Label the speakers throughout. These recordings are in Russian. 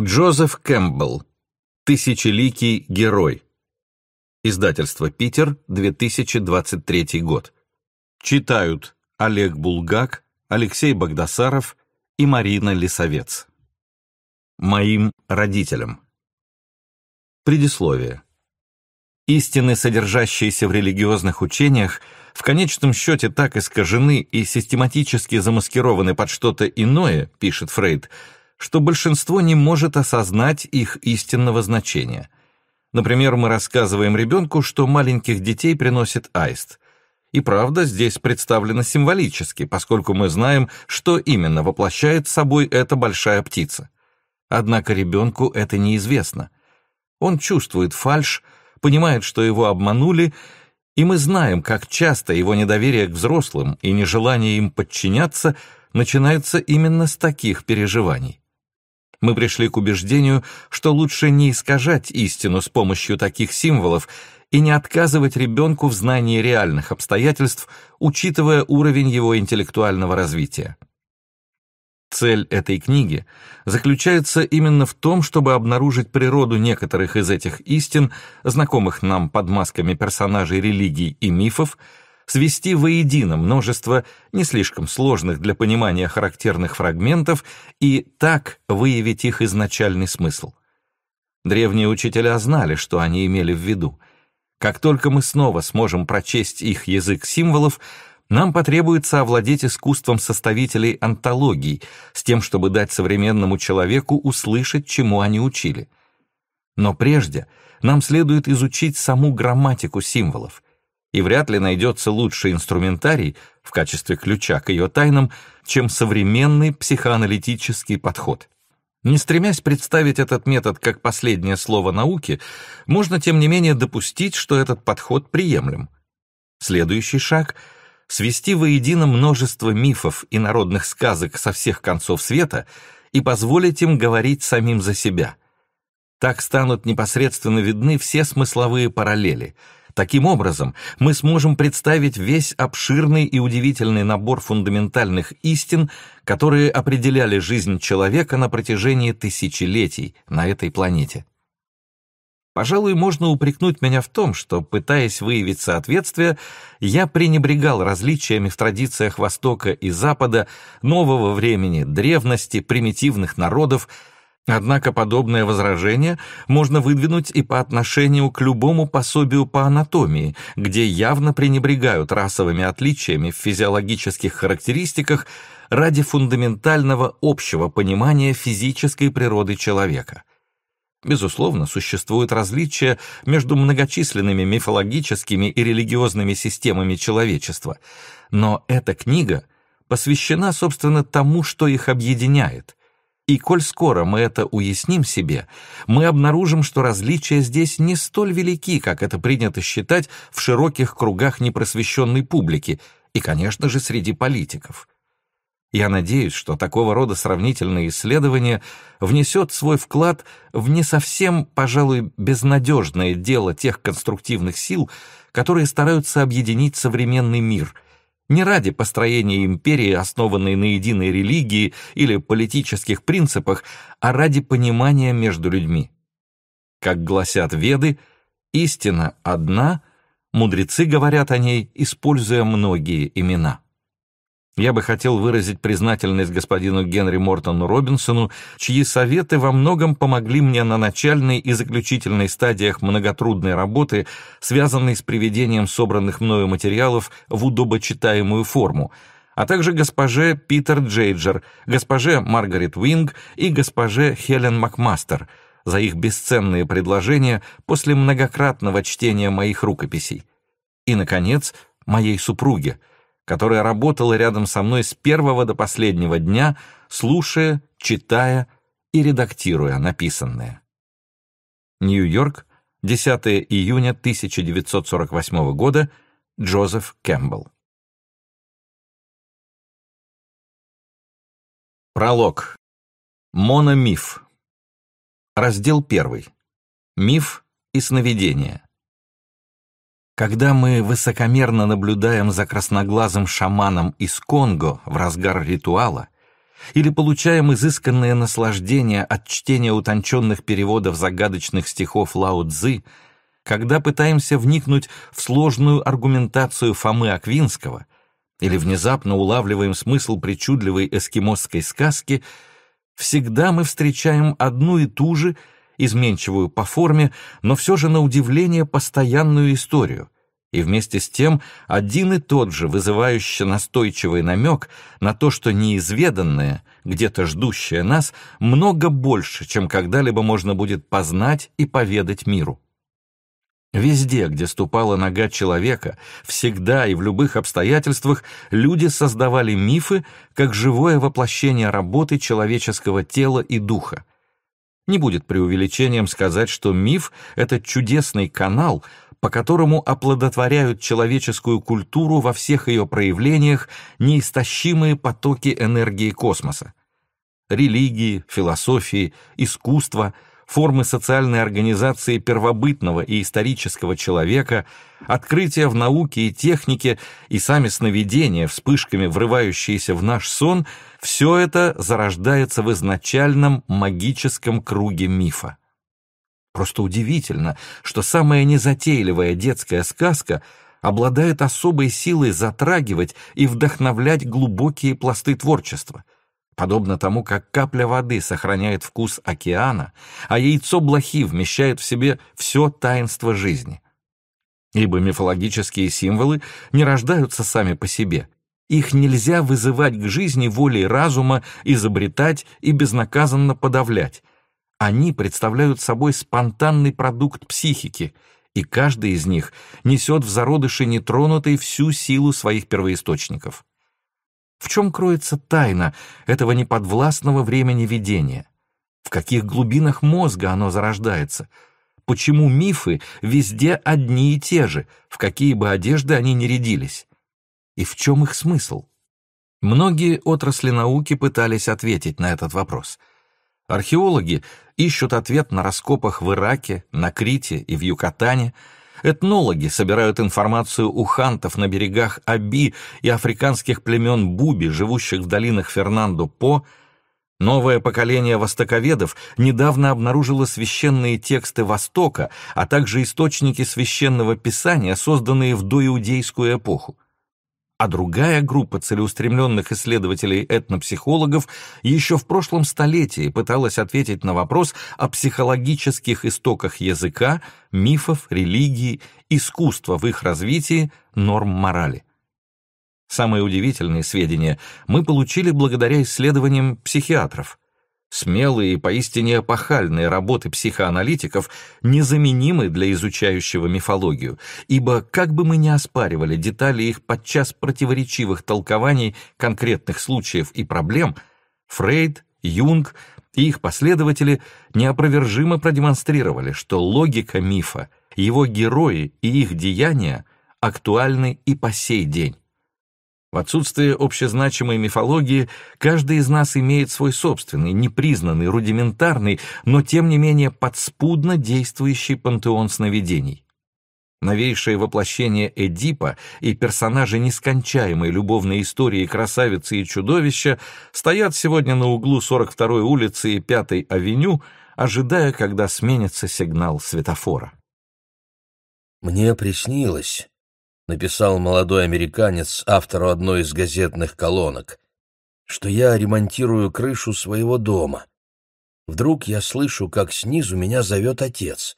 Speaker 1: Джозеф Кэмпбелл. Тысячеликий герой. Издательство «Питер», 2023 год. Читают Олег Булгак, Алексей Богдасаров и Марина Лисовец. Моим родителям. Предисловие. Истины, содержащиеся в религиозных учениях, в конечном счете так искажены и систематически замаскированы под что-то иное, пишет Фрейд, что большинство не может осознать их истинного значения. Например, мы рассказываем ребенку, что маленьких детей приносит аист. И правда здесь представлена символически, поскольку мы знаем, что именно воплощает собой эта большая птица. Однако ребенку это неизвестно. Он чувствует фальшь, понимает, что его обманули, и мы знаем, как часто его недоверие к взрослым и нежелание им подчиняться начинается именно с таких переживаний. Мы пришли к убеждению, что лучше не искажать истину с помощью таких символов и не отказывать ребенку в знании реальных обстоятельств, учитывая уровень его интеллектуального развития. Цель этой книги заключается именно в том, чтобы обнаружить природу некоторых из этих истин, знакомых нам под масками персонажей религий и мифов, свести воедино множество не слишком сложных для понимания характерных фрагментов и так выявить их изначальный смысл. Древние учителя знали, что они имели в виду. Как только мы снова сможем прочесть их язык символов, нам потребуется овладеть искусством составителей антологий, с тем, чтобы дать современному человеку услышать, чему они учили. Но прежде нам следует изучить саму грамматику символов, и вряд ли найдется лучший инструментарий в качестве ключа к ее тайнам, чем современный психоаналитический подход. Не стремясь представить этот метод как последнее слово науки, можно тем не менее допустить, что этот подход приемлем. Следующий шаг — свести воедино множество мифов и народных сказок со всех концов света и позволить им говорить самим за себя. Так станут непосредственно видны все смысловые параллели — Таким образом, мы сможем представить весь обширный и удивительный набор фундаментальных истин, которые определяли жизнь человека на протяжении тысячелетий на этой планете. Пожалуй, можно упрекнуть меня в том, что, пытаясь выявить соответствие, я пренебрегал различиями в традициях Востока и Запада, нового времени, древности, примитивных народов, Однако подобное возражение можно выдвинуть и по отношению к любому пособию по анатомии, где явно пренебрегают расовыми отличиями в физиологических характеристиках ради фундаментального общего понимания физической природы человека. Безусловно, существуют различия между многочисленными мифологическими и религиозными системами человечества, но эта книга посвящена, собственно, тому, что их объединяет — и коль скоро мы это уясним себе, мы обнаружим, что различия здесь не столь велики, как это принято считать в широких кругах непросвещенной публики и, конечно же, среди политиков. Я надеюсь, что такого рода сравнительное исследование внесет свой вклад в не совсем, пожалуй, безнадежное дело тех конструктивных сил, которые стараются объединить современный мир — не ради построения империи, основанной на единой религии или политических принципах, а ради понимания между людьми. Как гласят Веды, истина одна, мудрецы говорят о ней, используя многие имена. Я бы хотел выразить признательность господину Генри Мортону Робинсону, чьи советы во многом помогли мне на начальной и заключительной стадиях многотрудной работы, связанной с приведением собранных мною материалов в удобочитаемую форму, а также госпоже Питер Джейджер, госпоже Маргарет Уинг и госпоже Хелен Макмастер за их бесценные предложения после многократного чтения моих рукописей. И, наконец, моей супруге — которая работала рядом со мной с первого до последнего дня, слушая, читая и редактируя написанное. Нью-Йорк, 10 июня 1948 года, Джозеф Кэмпбелл. Пролог. Мономиф. Раздел 1. Миф и сновидение. Когда мы высокомерно наблюдаем за красноглазым шаманом из Конго в разгар ритуала, или получаем изысканное наслаждение от чтения утонченных переводов загадочных стихов Лао Цзы, когда пытаемся вникнуть в сложную аргументацию Фомы Аквинского или внезапно улавливаем смысл причудливой эскимосской сказки, всегда мы встречаем одну и ту же, изменчивую по форме, но все же на удивление постоянную историю, и вместе с тем один и тот же вызывающий настойчивый намек на то, что неизведанное, где-то ждущее нас, много больше, чем когда-либо можно будет познать и поведать миру. Везде, где ступала нога человека, всегда и в любых обстоятельствах люди создавали мифы как живое воплощение работы человеческого тела и духа. Не будет преувеличением сказать, что миф — это чудесный канал, по которому оплодотворяют человеческую культуру во всех ее проявлениях неистощимые потоки энергии космоса. Религии, философии, искусства, формы социальной организации первобытного и исторического человека, открытия в науке и технике и сами сновидения, вспышками врывающиеся в наш сон — все это зарождается в изначальном магическом круге мифа. Просто удивительно, что самая незатейливая детская сказка обладает особой силой затрагивать и вдохновлять глубокие пласты творчества, подобно тому, как капля воды сохраняет вкус океана, а яйцо блохи вмещает в себе все таинство жизни. Ибо мифологические символы не рождаются сами по себе. Их нельзя вызывать к жизни волей разума, изобретать и безнаказанно подавлять, они представляют собой спонтанный продукт психики, и каждый из них несет в зародыше нетронутой всю силу своих первоисточников. В чем кроется тайна этого неподвластного времени видения? В каких глубинах мозга оно зарождается? Почему мифы везде одни и те же, в какие бы одежды они ни рядились? И в чем их смысл? Многие отрасли науки пытались ответить на этот вопрос — Археологи ищут ответ на раскопах в Ираке, на Крите и в Юкатане. Этнологи собирают информацию у хантов на берегах Аби и африканских племен Буби, живущих в долинах Фернандо-По. Новое поколение востоковедов недавно обнаружило священные тексты Востока, а также источники священного писания, созданные в доиудейскую эпоху а другая группа целеустремленных исследователей-этнопсихологов еще в прошлом столетии пыталась ответить на вопрос о психологических истоках языка, мифов, религии, искусства в их развитии, норм морали. Самые удивительные сведения мы получили благодаря исследованиям психиатров – Смелые и поистине эпохальные работы психоаналитиков незаменимы для изучающего мифологию, ибо, как бы мы ни оспаривали детали их подчас противоречивых толкований конкретных случаев и проблем, Фрейд, Юнг и их последователи неопровержимо продемонстрировали, что логика мифа, его герои и их деяния актуальны и по сей день. В отсутствие общезначимой мифологии каждый из нас имеет свой собственный, непризнанный, рудиментарный, но тем не менее подспудно действующий пантеон сновидений. Новейшее воплощение Эдипа и персонажи нескончаемой любовной истории красавицы и чудовища стоят сегодня на углу 42-й улицы и 5-й авеню, ожидая, когда сменится сигнал светофора.
Speaker 2: «Мне приснилось», написал молодой американец автору одной из газетных колонок, что я ремонтирую крышу своего дома. Вдруг я слышу, как снизу меня зовет отец.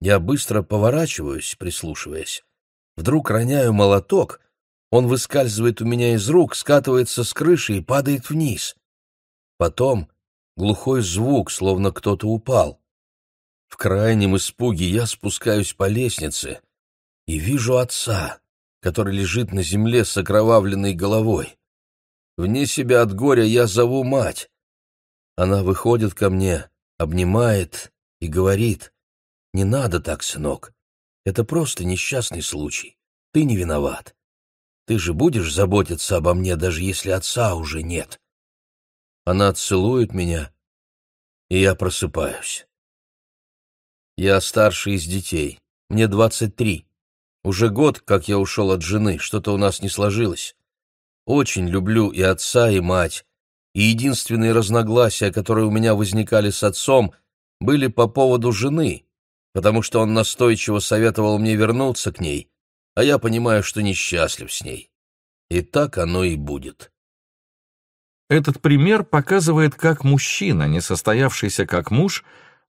Speaker 2: Я быстро поворачиваюсь, прислушиваясь. Вдруг роняю молоток, он выскальзывает у меня из рук, скатывается с крыши и падает вниз. Потом глухой звук, словно кто-то упал. В крайнем испуге я спускаюсь по лестнице — и вижу отца, который лежит на земле с окровавленной головой. Вне себя от горя я зову мать. Она выходит ко мне, обнимает и говорит, «Не надо так, сынок. Это просто несчастный случай. Ты не виноват. Ты же будешь заботиться обо мне, даже если отца уже нет». Она целует меня, и я просыпаюсь. Я старший из детей. Мне двадцать три. Уже год, как я ушел от жены, что-то у нас не сложилось. Очень люблю и отца, и мать. и единственные разногласия, которые у меня возникали с отцом, были по поводу жены, потому что он настойчиво советовал мне вернуться к ней, а я понимаю, что несчастлив с ней. И так оно и будет.
Speaker 1: Этот пример показывает, как мужчина, не состоявшийся как муж,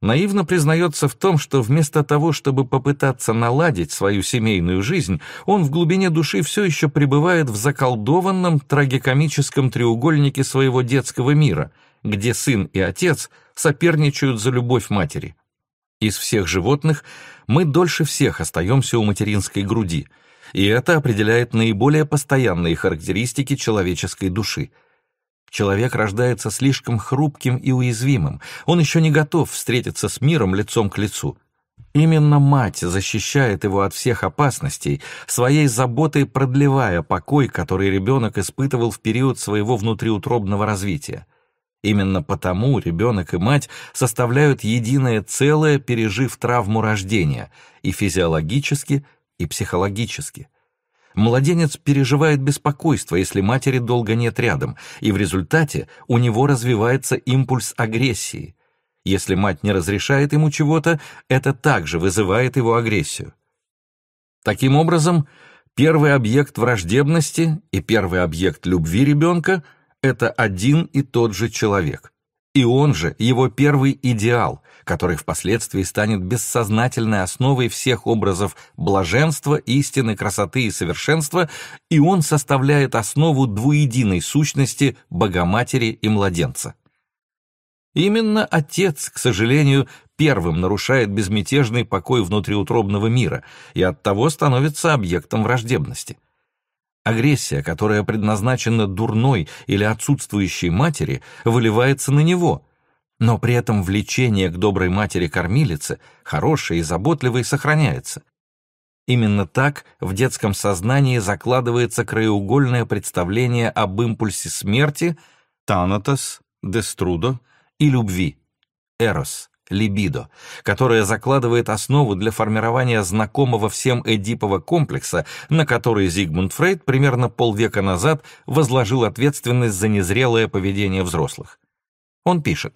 Speaker 1: наивно признается в том, что вместо того, чтобы попытаться наладить свою семейную жизнь, он в глубине души все еще пребывает в заколдованном трагикомическом треугольнике своего детского мира, где сын и отец соперничают за любовь матери. Из всех животных мы дольше всех остаемся у материнской груди, и это определяет наиболее постоянные характеристики человеческой души — Человек рождается слишком хрупким и уязвимым. Он еще не готов встретиться с миром лицом к лицу. Именно мать защищает его от всех опасностей, своей заботой продлевая покой, который ребенок испытывал в период своего внутриутробного развития. Именно потому ребенок и мать составляют единое целое, пережив травму рождения, и физиологически, и психологически. Младенец переживает беспокойство, если матери долго нет рядом, и в результате у него развивается импульс агрессии. Если мать не разрешает ему чего-то, это также вызывает его агрессию. Таким образом, первый объект враждебности и первый объект любви ребенка — это один и тот же человек. И он же его первый идеал, который впоследствии станет бессознательной основой всех образов блаженства, истины, красоты и совершенства, и он составляет основу двуединой сущности Богоматери и младенца. Именно отец, к сожалению, первым нарушает безмятежный покой внутриутробного мира и оттого становится объектом враждебности. Агрессия, которая предназначена дурной или отсутствующей матери, выливается на него, но при этом влечение к доброй матери-кормилице, хорошей и заботливой, сохраняется. Именно так в детском сознании закладывается краеугольное представление об импульсе смерти, танатос, деструдо и любви, эрос либидо, которая закладывает основу для формирования знакомого всем Эдипова комплекса, на который Зигмунд Фрейд примерно полвека назад возложил ответственность за незрелое поведение взрослых. Он пишет,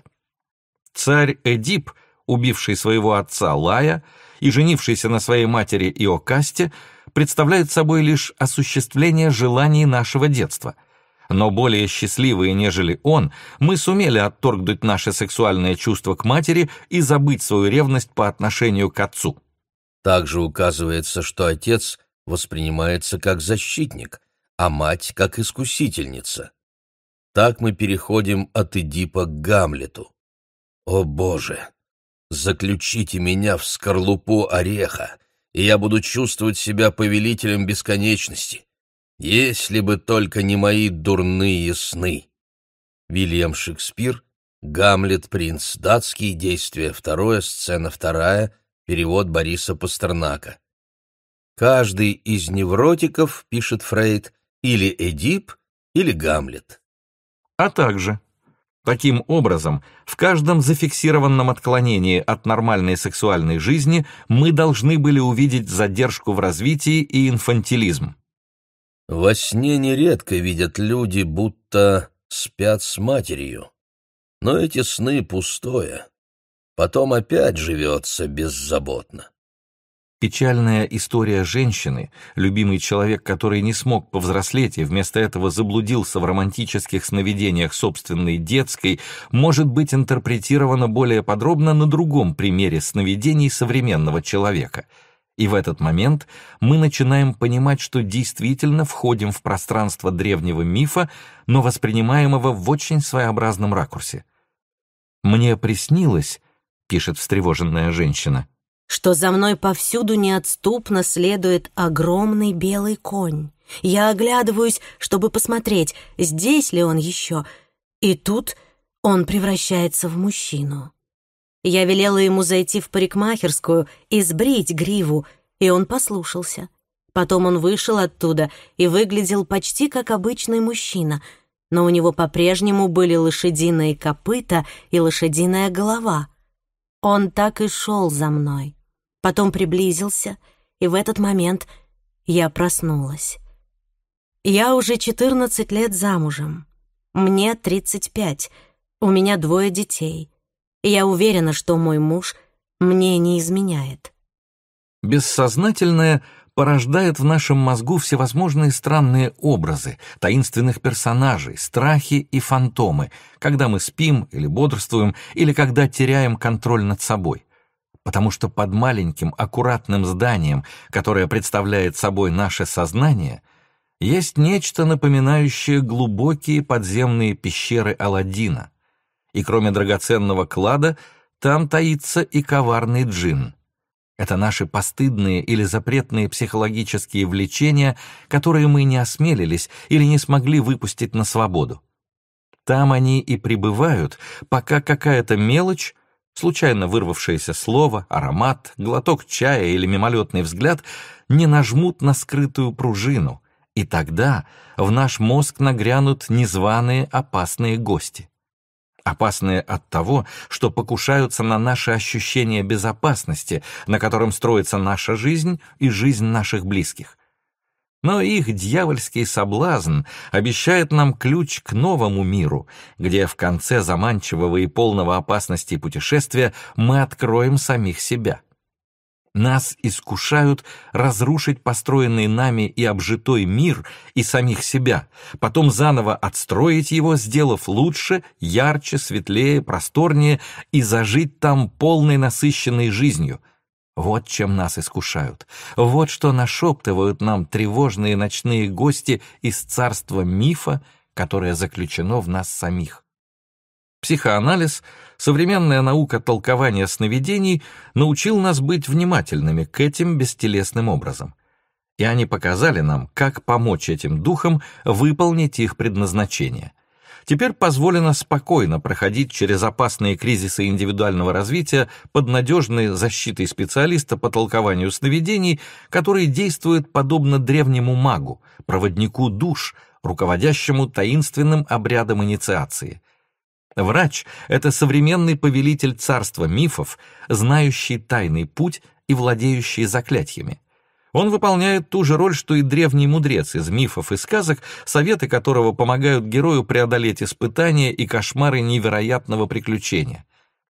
Speaker 1: «Царь Эдип, убивший своего отца Лая и женившийся на своей матери Иокасте, представляет собой лишь осуществление желаний нашего детства — но более счастливые, нежели он, мы сумели отторгнуть наше сексуальное чувство к матери и забыть свою ревность по отношению к отцу.
Speaker 2: Также указывается, что отец воспринимается как защитник, а мать как искусительница. Так мы переходим от Эдипа к Гамлету. О Боже! Заключите меня в скорлупу ореха, и я буду чувствовать себя повелителем бесконечности. Если бы только не мои дурные сны. Вильям Шекспир, Гамлет, принц датский, действие второе, сцена вторая, перевод Бориса Пастернака. Каждый из невротиков, пишет Фрейд, или Эдип, или Гамлет.
Speaker 1: А также, таким образом, в каждом зафиксированном отклонении от нормальной сексуальной жизни мы должны были увидеть задержку в развитии и инфантилизм.
Speaker 2: Во сне нередко видят люди, будто спят с матерью. Но эти сны пустое. Потом опять живется беззаботно.
Speaker 1: Печальная история женщины, любимый человек, который не смог повзрослеть и вместо этого заблудился в романтических сновидениях собственной детской, может быть интерпретирована более подробно на другом примере сновидений современного человека — и в этот момент мы начинаем понимать, что действительно входим в пространство древнего мифа, но воспринимаемого в очень своеобразном ракурсе. «Мне приснилось», — пишет встревоженная женщина,
Speaker 3: что за мной повсюду неотступно следует огромный белый конь. Я оглядываюсь, чтобы посмотреть, здесь ли он еще, и тут он превращается в мужчину. Я велела ему зайти в парикмахерскую и сбрить гриву, и он послушался. Потом он вышел оттуда и выглядел почти как обычный мужчина, но у него по-прежнему были лошадиные копыта и лошадиная голова. Он так и шел за мной. Потом приблизился, и в этот момент я проснулась. Я уже 14 лет замужем. Мне 35, у меня двое детей. Я уверена, что мой муж мне не изменяет.
Speaker 1: Бессознательное порождает в нашем мозгу всевозможные странные образы, таинственных персонажей, страхи и фантомы, когда мы спим или бодрствуем, или когда теряем контроль над собой. Потому что под маленьким аккуратным зданием, которое представляет собой наше сознание, есть нечто напоминающее глубокие подземные пещеры Аладдина. И кроме драгоценного клада, там таится и коварный джин — это наши постыдные или запретные психологические влечения, которые мы не осмелились или не смогли выпустить на свободу. Там они и пребывают, пока какая-то мелочь, случайно вырвавшееся слово, аромат, глоток чая или мимолетный взгляд не нажмут на скрытую пружину, и тогда в наш мозг нагрянут незваные опасные гости опасные от того, что покушаются на наше ощущение безопасности, на котором строится наша жизнь и жизнь наших близких. Но их дьявольский соблазн обещает нам ключ к новому миру, где в конце заманчивого и полного опасности путешествия мы откроем самих себя. Нас искушают разрушить построенный нами и обжитой мир и самих себя, потом заново отстроить его, сделав лучше, ярче, светлее, просторнее и зажить там полной насыщенной жизнью. Вот чем нас искушают. Вот что нашептывают нам тревожные ночные гости из царства мифа, которое заключено в нас самих. Психоанализ, современная наука толкования сновидений, научил нас быть внимательными к этим бестелесным образом. И они показали нам, как помочь этим духам выполнить их предназначение. Теперь позволено спокойно проходить через опасные кризисы индивидуального развития под надежной защитой специалиста по толкованию сновидений, который действует подобно древнему магу, проводнику душ, руководящему таинственным обрядом инициации – Врач — это современный повелитель царства мифов, знающий тайный путь и владеющий заклятиями. Он выполняет ту же роль, что и древний мудрец из мифов и сказок, советы которого помогают герою преодолеть испытания и кошмары невероятного приключения.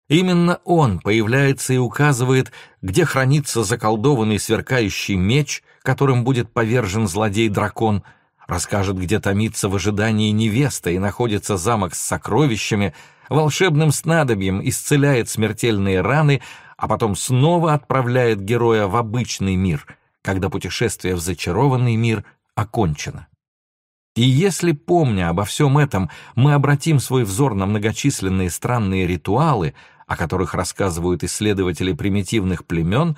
Speaker 1: Именно он появляется и указывает, где хранится заколдованный сверкающий меч, которым будет повержен злодей-дракон — расскажет, где томится в ожидании невеста и находится замок с сокровищами, волшебным снадобьем исцеляет смертельные раны, а потом снова отправляет героя в обычный мир, когда путешествие в зачарованный мир окончено. И если, помня обо всем этом, мы обратим свой взор на многочисленные странные ритуалы, о которых рассказывают исследователи примитивных племен,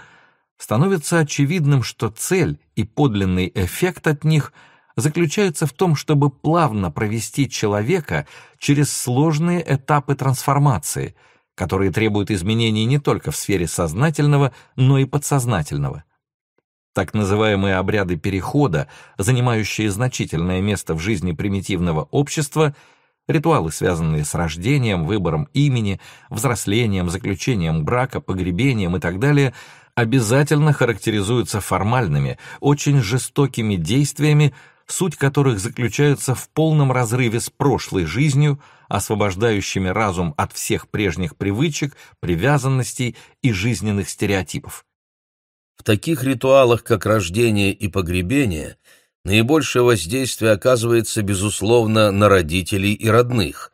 Speaker 1: становится очевидным, что цель и подлинный эффект от них — заключается в том, чтобы плавно провести человека через сложные этапы трансформации, которые требуют изменений не только в сфере сознательного, но и подсознательного. Так называемые обряды перехода, занимающие значительное место в жизни примитивного общества, ритуалы, связанные с рождением, выбором имени, взрослением, заключением брака, погребением и так далее, обязательно характеризуются формальными, очень жестокими действиями, суть которых заключается в полном разрыве с прошлой жизнью, освобождающими разум от всех прежних привычек, привязанностей и жизненных стереотипов.
Speaker 2: В таких ритуалах, как рождение и погребение, наибольшее воздействие оказывается, безусловно, на родителей и родных.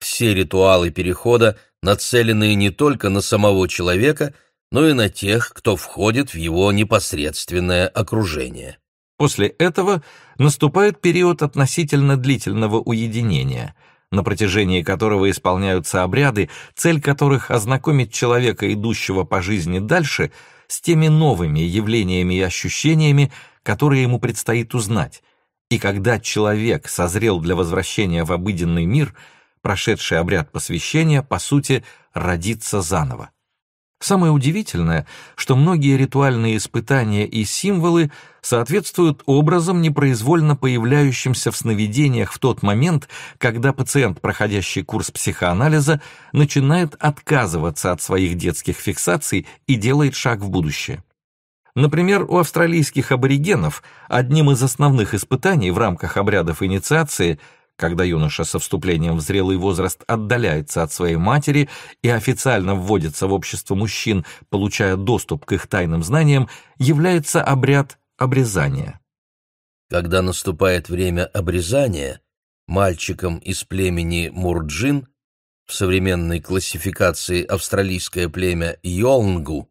Speaker 2: Все ритуалы перехода нацелены не только на самого человека, но и на тех, кто входит в его непосредственное окружение.
Speaker 1: После этого наступает период относительно длительного уединения, на протяжении которого исполняются обряды, цель которых ознакомить человека, идущего по жизни дальше, с теми новыми явлениями и ощущениями, которые ему предстоит узнать. И когда человек созрел для возвращения в обыденный мир, прошедший обряд посвящения, по сути, родится заново. Самое удивительное, что многие ритуальные испытания и символы соответствуют образом, непроизвольно появляющимся в сновидениях в тот момент, когда пациент, проходящий курс психоанализа, начинает отказываться от своих детских фиксаций и делает шаг в будущее. Например, у австралийских аборигенов одним из основных испытаний в рамках обрядов инициации когда юноша со вступлением в зрелый возраст отдаляется от своей матери и официально вводится в общество мужчин, получая доступ к их тайным знаниям, является обряд обрезания.
Speaker 2: Когда наступает время обрезания, мальчикам из племени Мурджин, в современной классификации австралийское племя Йолнгу,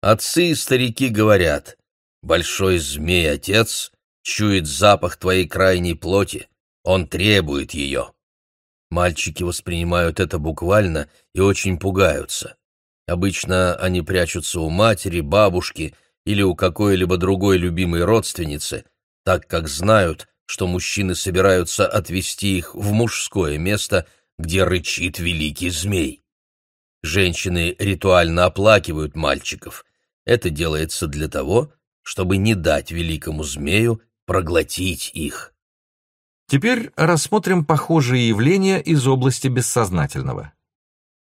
Speaker 2: отцы и старики говорят «Большой змей-отец чует запах твоей крайней плоти, он требует ее». Мальчики воспринимают это буквально и очень пугаются. Обычно они прячутся у матери, бабушки или у какой-либо другой любимой родственницы, так как знают, что мужчины собираются отвести их в мужское место, где рычит великий змей. Женщины ритуально оплакивают мальчиков. Это делается для того, чтобы не дать великому змею проглотить их.
Speaker 1: Теперь рассмотрим похожие явления из области бессознательного.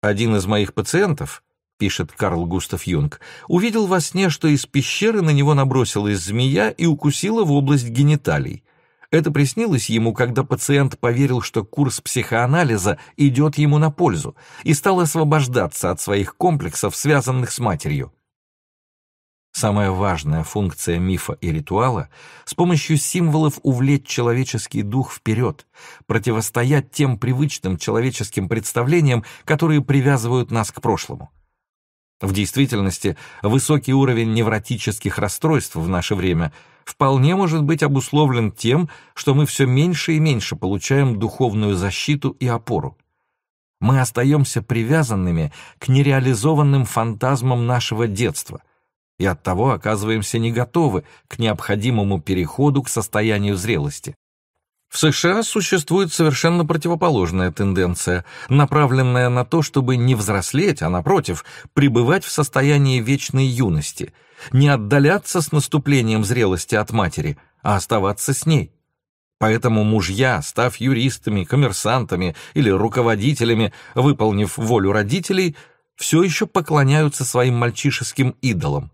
Speaker 1: Один из моих пациентов, пишет Карл Густав Юнг, увидел во сне, что из пещеры на него набросилась змея и укусила в область гениталий. Это приснилось ему, когда пациент поверил, что курс психоанализа идет ему на пользу, и стал освобождаться от своих комплексов, связанных с матерью. Самая важная функция мифа и ритуала — с помощью символов увлечь человеческий дух вперед, противостоять тем привычным человеческим представлениям, которые привязывают нас к прошлому. В действительности, высокий уровень невротических расстройств в наше время вполне может быть обусловлен тем, что мы все меньше и меньше получаем духовную защиту и опору. Мы остаемся привязанными к нереализованным фантазмам нашего детства и оттого оказываемся не готовы к необходимому переходу к состоянию зрелости. В США существует совершенно противоположная тенденция, направленная на то, чтобы не взрослеть, а напротив, пребывать в состоянии вечной юности, не отдаляться с наступлением зрелости от матери, а оставаться с ней. Поэтому мужья, став юристами, коммерсантами или руководителями, выполнив волю родителей, все еще поклоняются своим мальчишеским идолам –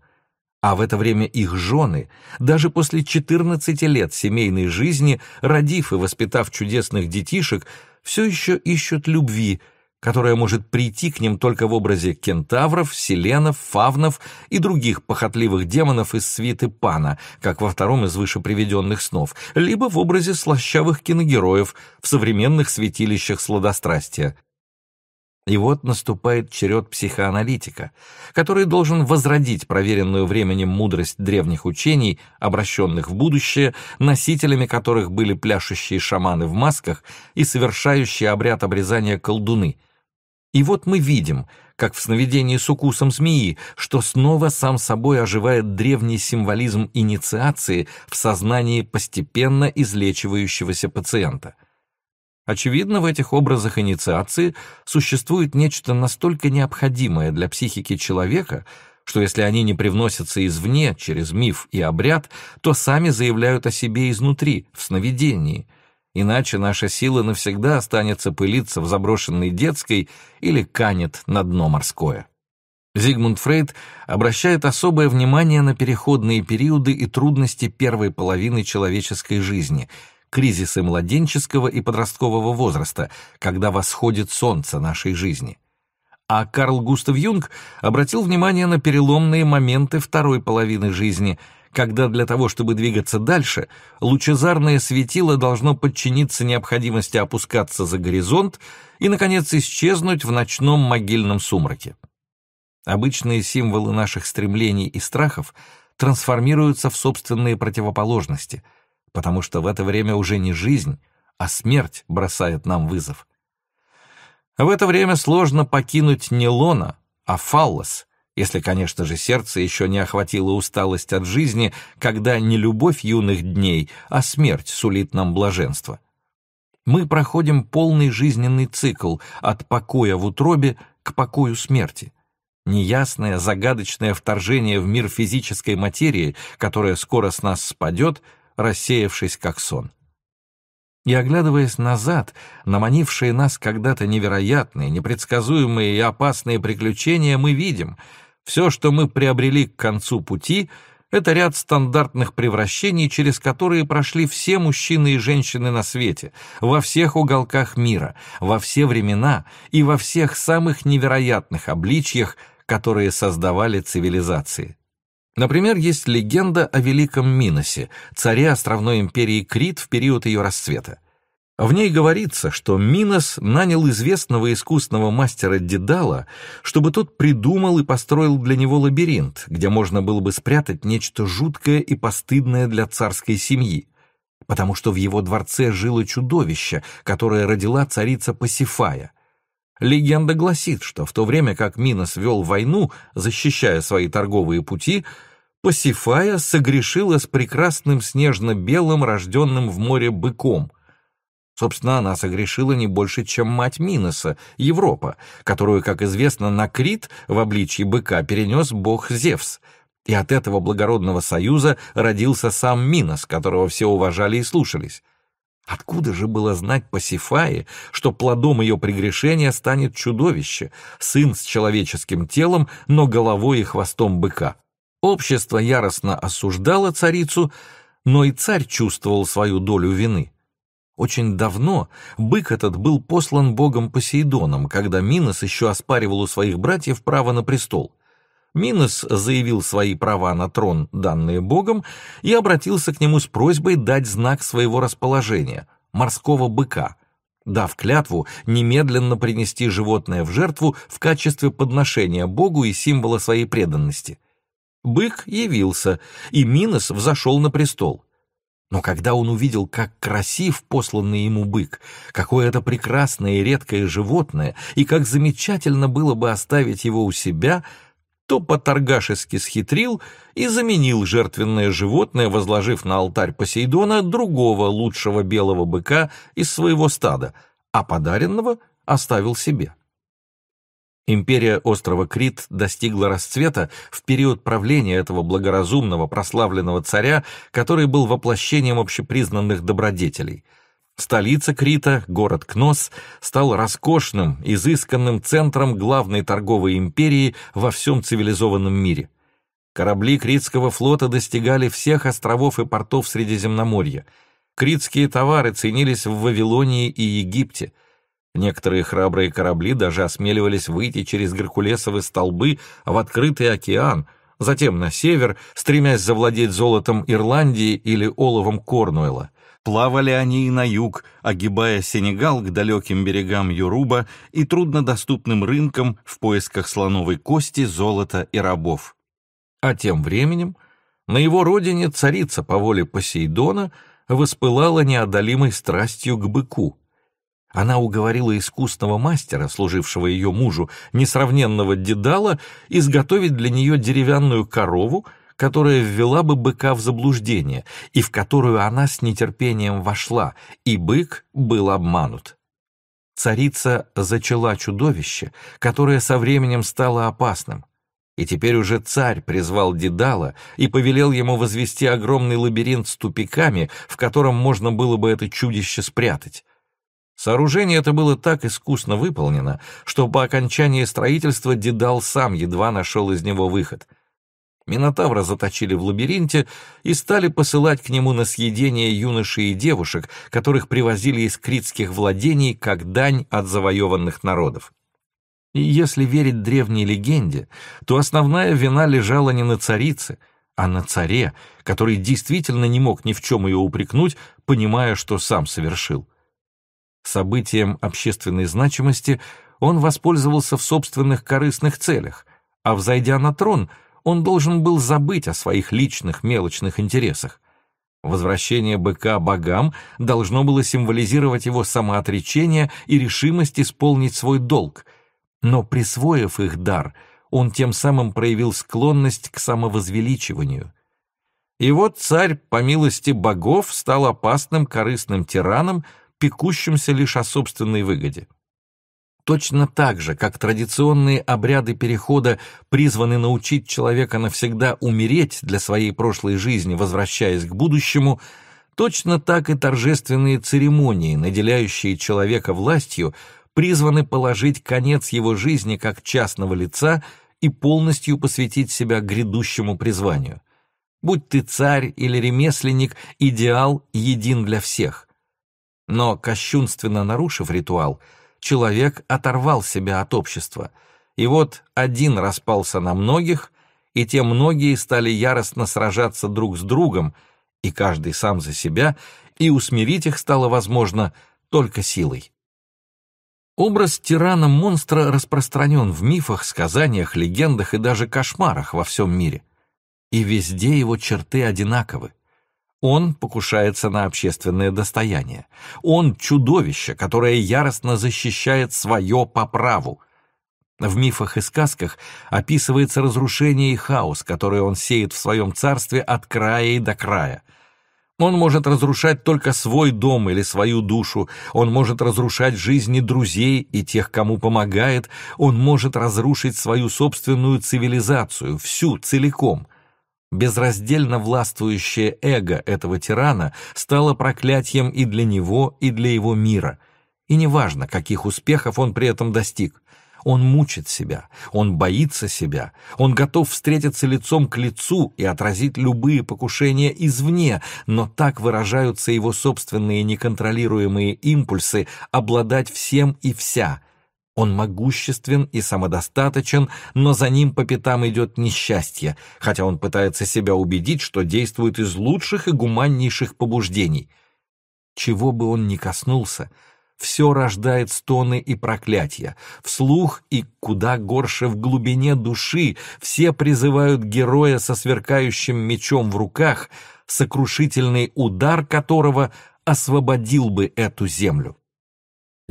Speaker 1: а в это время их жены, даже после 14 лет семейной жизни, родив и воспитав чудесных детишек, все еще ищут любви, которая может прийти к ним только в образе кентавров, селенов, фавнов и других похотливых демонов из свиты Пана, как во втором из выше приведенных снов, либо в образе слащавых киногероев в современных святилищах сладострастия. И вот наступает черед психоаналитика, который должен возродить проверенную временем мудрость древних учений, обращенных в будущее, носителями которых были пляшущие шаманы в масках и совершающие обряд обрезания колдуны. И вот мы видим, как в сновидении с укусом змеи, что снова сам собой оживает древний символизм инициации в сознании постепенно излечивающегося пациента. Очевидно, в этих образах инициации существует нечто настолько необходимое для психики человека, что если они не привносятся извне, через миф и обряд, то сами заявляют о себе изнутри, в сновидении. Иначе наша сила навсегда останется пылиться в заброшенной детской или канет на дно морское. Зигмунд Фрейд обращает особое внимание на переходные периоды и трудности первой половины человеческой жизни — кризисы младенческого и подросткового возраста, когда восходит солнце нашей жизни. А Карл Густав Юнг обратил внимание на переломные моменты второй половины жизни, когда для того, чтобы двигаться дальше, лучезарное светило должно подчиниться необходимости опускаться за горизонт и, наконец, исчезнуть в ночном могильном сумраке. Обычные символы наших стремлений и страхов трансформируются в собственные противоположности — потому что в это время уже не жизнь, а смерть бросает нам вызов. В это время сложно покинуть не лона, а фаллос, если, конечно же, сердце еще не охватило усталость от жизни, когда не любовь юных дней, а смерть сулит нам блаженство. Мы проходим полный жизненный цикл от покоя в утробе к покою смерти. Неясное, загадочное вторжение в мир физической материи, которое скоро с нас спадет — рассеявшись как сон. И оглядываясь назад, на манившие нас когда-то невероятные, непредсказуемые и опасные приключения, мы видим, все, что мы приобрели к концу пути, Это ряд стандартных превращений, через которые прошли все мужчины и женщины на свете, во всех уголках мира, во все времена и во всех самых невероятных обличьях, которые создавали цивилизации. Например, есть легенда о Великом Миносе, царе островной империи Крит в период ее расцвета. В ней говорится, что Минос нанял известного искусного мастера Дедала, чтобы тот придумал и построил для него лабиринт, где можно было бы спрятать нечто жуткое и постыдное для царской семьи, потому что в его дворце жило чудовище, которое родила царица Пасифая. Легенда гласит, что в то время как Минос вел войну, защищая свои торговые пути, Пасифая согрешила с прекрасным снежно-белым, рожденным в море быком — Собственно, она согрешила не больше, чем мать Миноса, Европа, которую, как известно, на Крит в обличье быка перенес бог Зевс. И от этого благородного союза родился сам Минос, которого все уважали и слушались. Откуда же было знать Пасифае, что плодом ее прегрешения станет чудовище, сын с человеческим телом, но головой и хвостом быка? Общество яростно осуждало царицу, но и царь чувствовал свою долю вины. Очень давно бык этот был послан богом Посейдоном, когда Минос еще оспаривал у своих братьев право на престол. Минос заявил свои права на трон, данные богом, и обратился к нему с просьбой дать знак своего расположения — морского быка, дав клятву немедленно принести животное в жертву в качестве подношения богу и символа своей преданности. Бык явился, и Минос взошел на престол — но когда он увидел, как красив посланный ему бык, какое это прекрасное и редкое животное, и как замечательно было бы оставить его у себя, то поторгашески схитрил и заменил жертвенное животное, возложив на алтарь Посейдона другого лучшего белого быка из своего стада, а подаренного оставил себе. Империя острова Крит достигла расцвета в период правления этого благоразумного прославленного царя, который был воплощением общепризнанных добродетелей. Столица Крита, город Кнос, стал роскошным, изысканным центром главной торговой империи во всем цивилизованном мире. Корабли Критского флота достигали всех островов и портов Средиземноморья. Критские товары ценились в Вавилонии и Египте – Некоторые храбрые корабли даже осмеливались выйти через Геркулесовы столбы в открытый океан, затем на север, стремясь завладеть золотом Ирландии или оловом Корнуэлла. Плавали они и на юг, огибая Сенегал к далеким берегам Юруба и труднодоступным рынкам в поисках слоновой кости, золота и рабов. А тем временем на его родине царица по воле Посейдона воспылала неодолимой страстью к быку — она уговорила искусного мастера, служившего ее мужу, несравненного Дедала, изготовить для нее деревянную корову, которая ввела бы быка в заблуждение, и в которую она с нетерпением вошла, и бык был обманут. Царица зачала чудовище, которое со временем стало опасным. И теперь уже царь призвал Дедала и повелел ему возвести огромный лабиринт с тупиками, в котором можно было бы это чудище спрятать. Сооружение это было так искусно выполнено, что по окончании строительства Дедал сам едва нашел из него выход. Минотавра заточили в лабиринте и стали посылать к нему на съедение юношей и девушек, которых привозили из критских владений как дань от завоеванных народов. И если верить древней легенде, то основная вина лежала не на царице, а на царе, который действительно не мог ни в чем ее упрекнуть, понимая, что сам совершил. Событием общественной значимости он воспользовался в собственных корыстных целях, а взойдя на трон, он должен был забыть о своих личных мелочных интересах. Возвращение быка богам должно было символизировать его самоотречение и решимость исполнить свой долг, но, присвоив их дар, он тем самым проявил склонность к самовозвеличиванию. И вот царь, по милости богов, стал опасным корыстным тираном, пекущимся лишь о собственной выгоде. Точно так же, как традиционные обряды перехода призваны научить человека навсегда умереть для своей прошлой жизни, возвращаясь к будущему, точно так и торжественные церемонии, наделяющие человека властью, призваны положить конец его жизни как частного лица и полностью посвятить себя грядущему призванию. Будь ты царь или ремесленник, идеал един для всех. Но, кощунственно нарушив ритуал, человек оторвал себя от общества. И вот один распался на многих, и те многие стали яростно сражаться друг с другом, и каждый сам за себя, и усмирить их стало возможно только силой. Образ тирана-монстра распространен в мифах, сказаниях, легендах и даже кошмарах во всем мире. И везде его черты одинаковы. Он покушается на общественное достояние. Он чудовище, которое яростно защищает свое по праву. В мифах и сказках описывается разрушение и хаос, который он сеет в своем царстве от края и до края. Он может разрушать только свой дом или свою душу, он может разрушать жизни друзей и тех, кому помогает, он может разрушить свою собственную цивилизацию, всю, целиком. Безраздельно властвующее эго этого тирана стало проклятием и для него, и для его мира. И неважно, каких успехов он при этом достиг. Он мучит себя, он боится себя, он готов встретиться лицом к лицу и отразить любые покушения извне, но так выражаются его собственные неконтролируемые импульсы обладать всем и вся. Он могуществен и самодостаточен, но за ним по пятам идет несчастье, хотя он пытается себя убедить, что действует из лучших и гуманнейших побуждений. Чего бы он ни коснулся — все рождает стоны и проклятия. Вслух и куда горше в глубине души все призывают героя со сверкающим мечом в руках, сокрушительный удар которого освободил бы эту землю.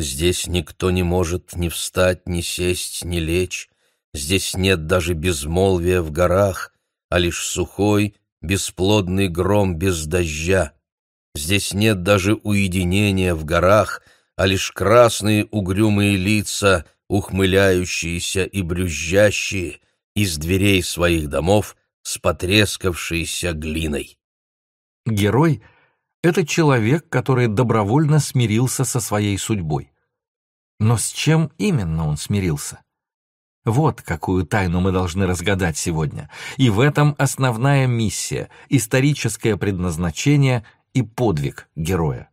Speaker 2: Здесь никто не может ни встать, ни сесть, ни лечь. Здесь нет даже безмолвия в горах, а лишь сухой, бесплодный гром без дождя. Здесь нет даже уединения в горах — а лишь красные угрюмые лица, ухмыляющиеся и брюзжащие, из дверей своих домов с потрескавшейся глиной.
Speaker 1: Герой — это человек, который добровольно смирился со своей судьбой. Но с чем именно он смирился? Вот какую тайну мы должны разгадать сегодня. И в этом основная миссия, историческое предназначение и подвиг героя.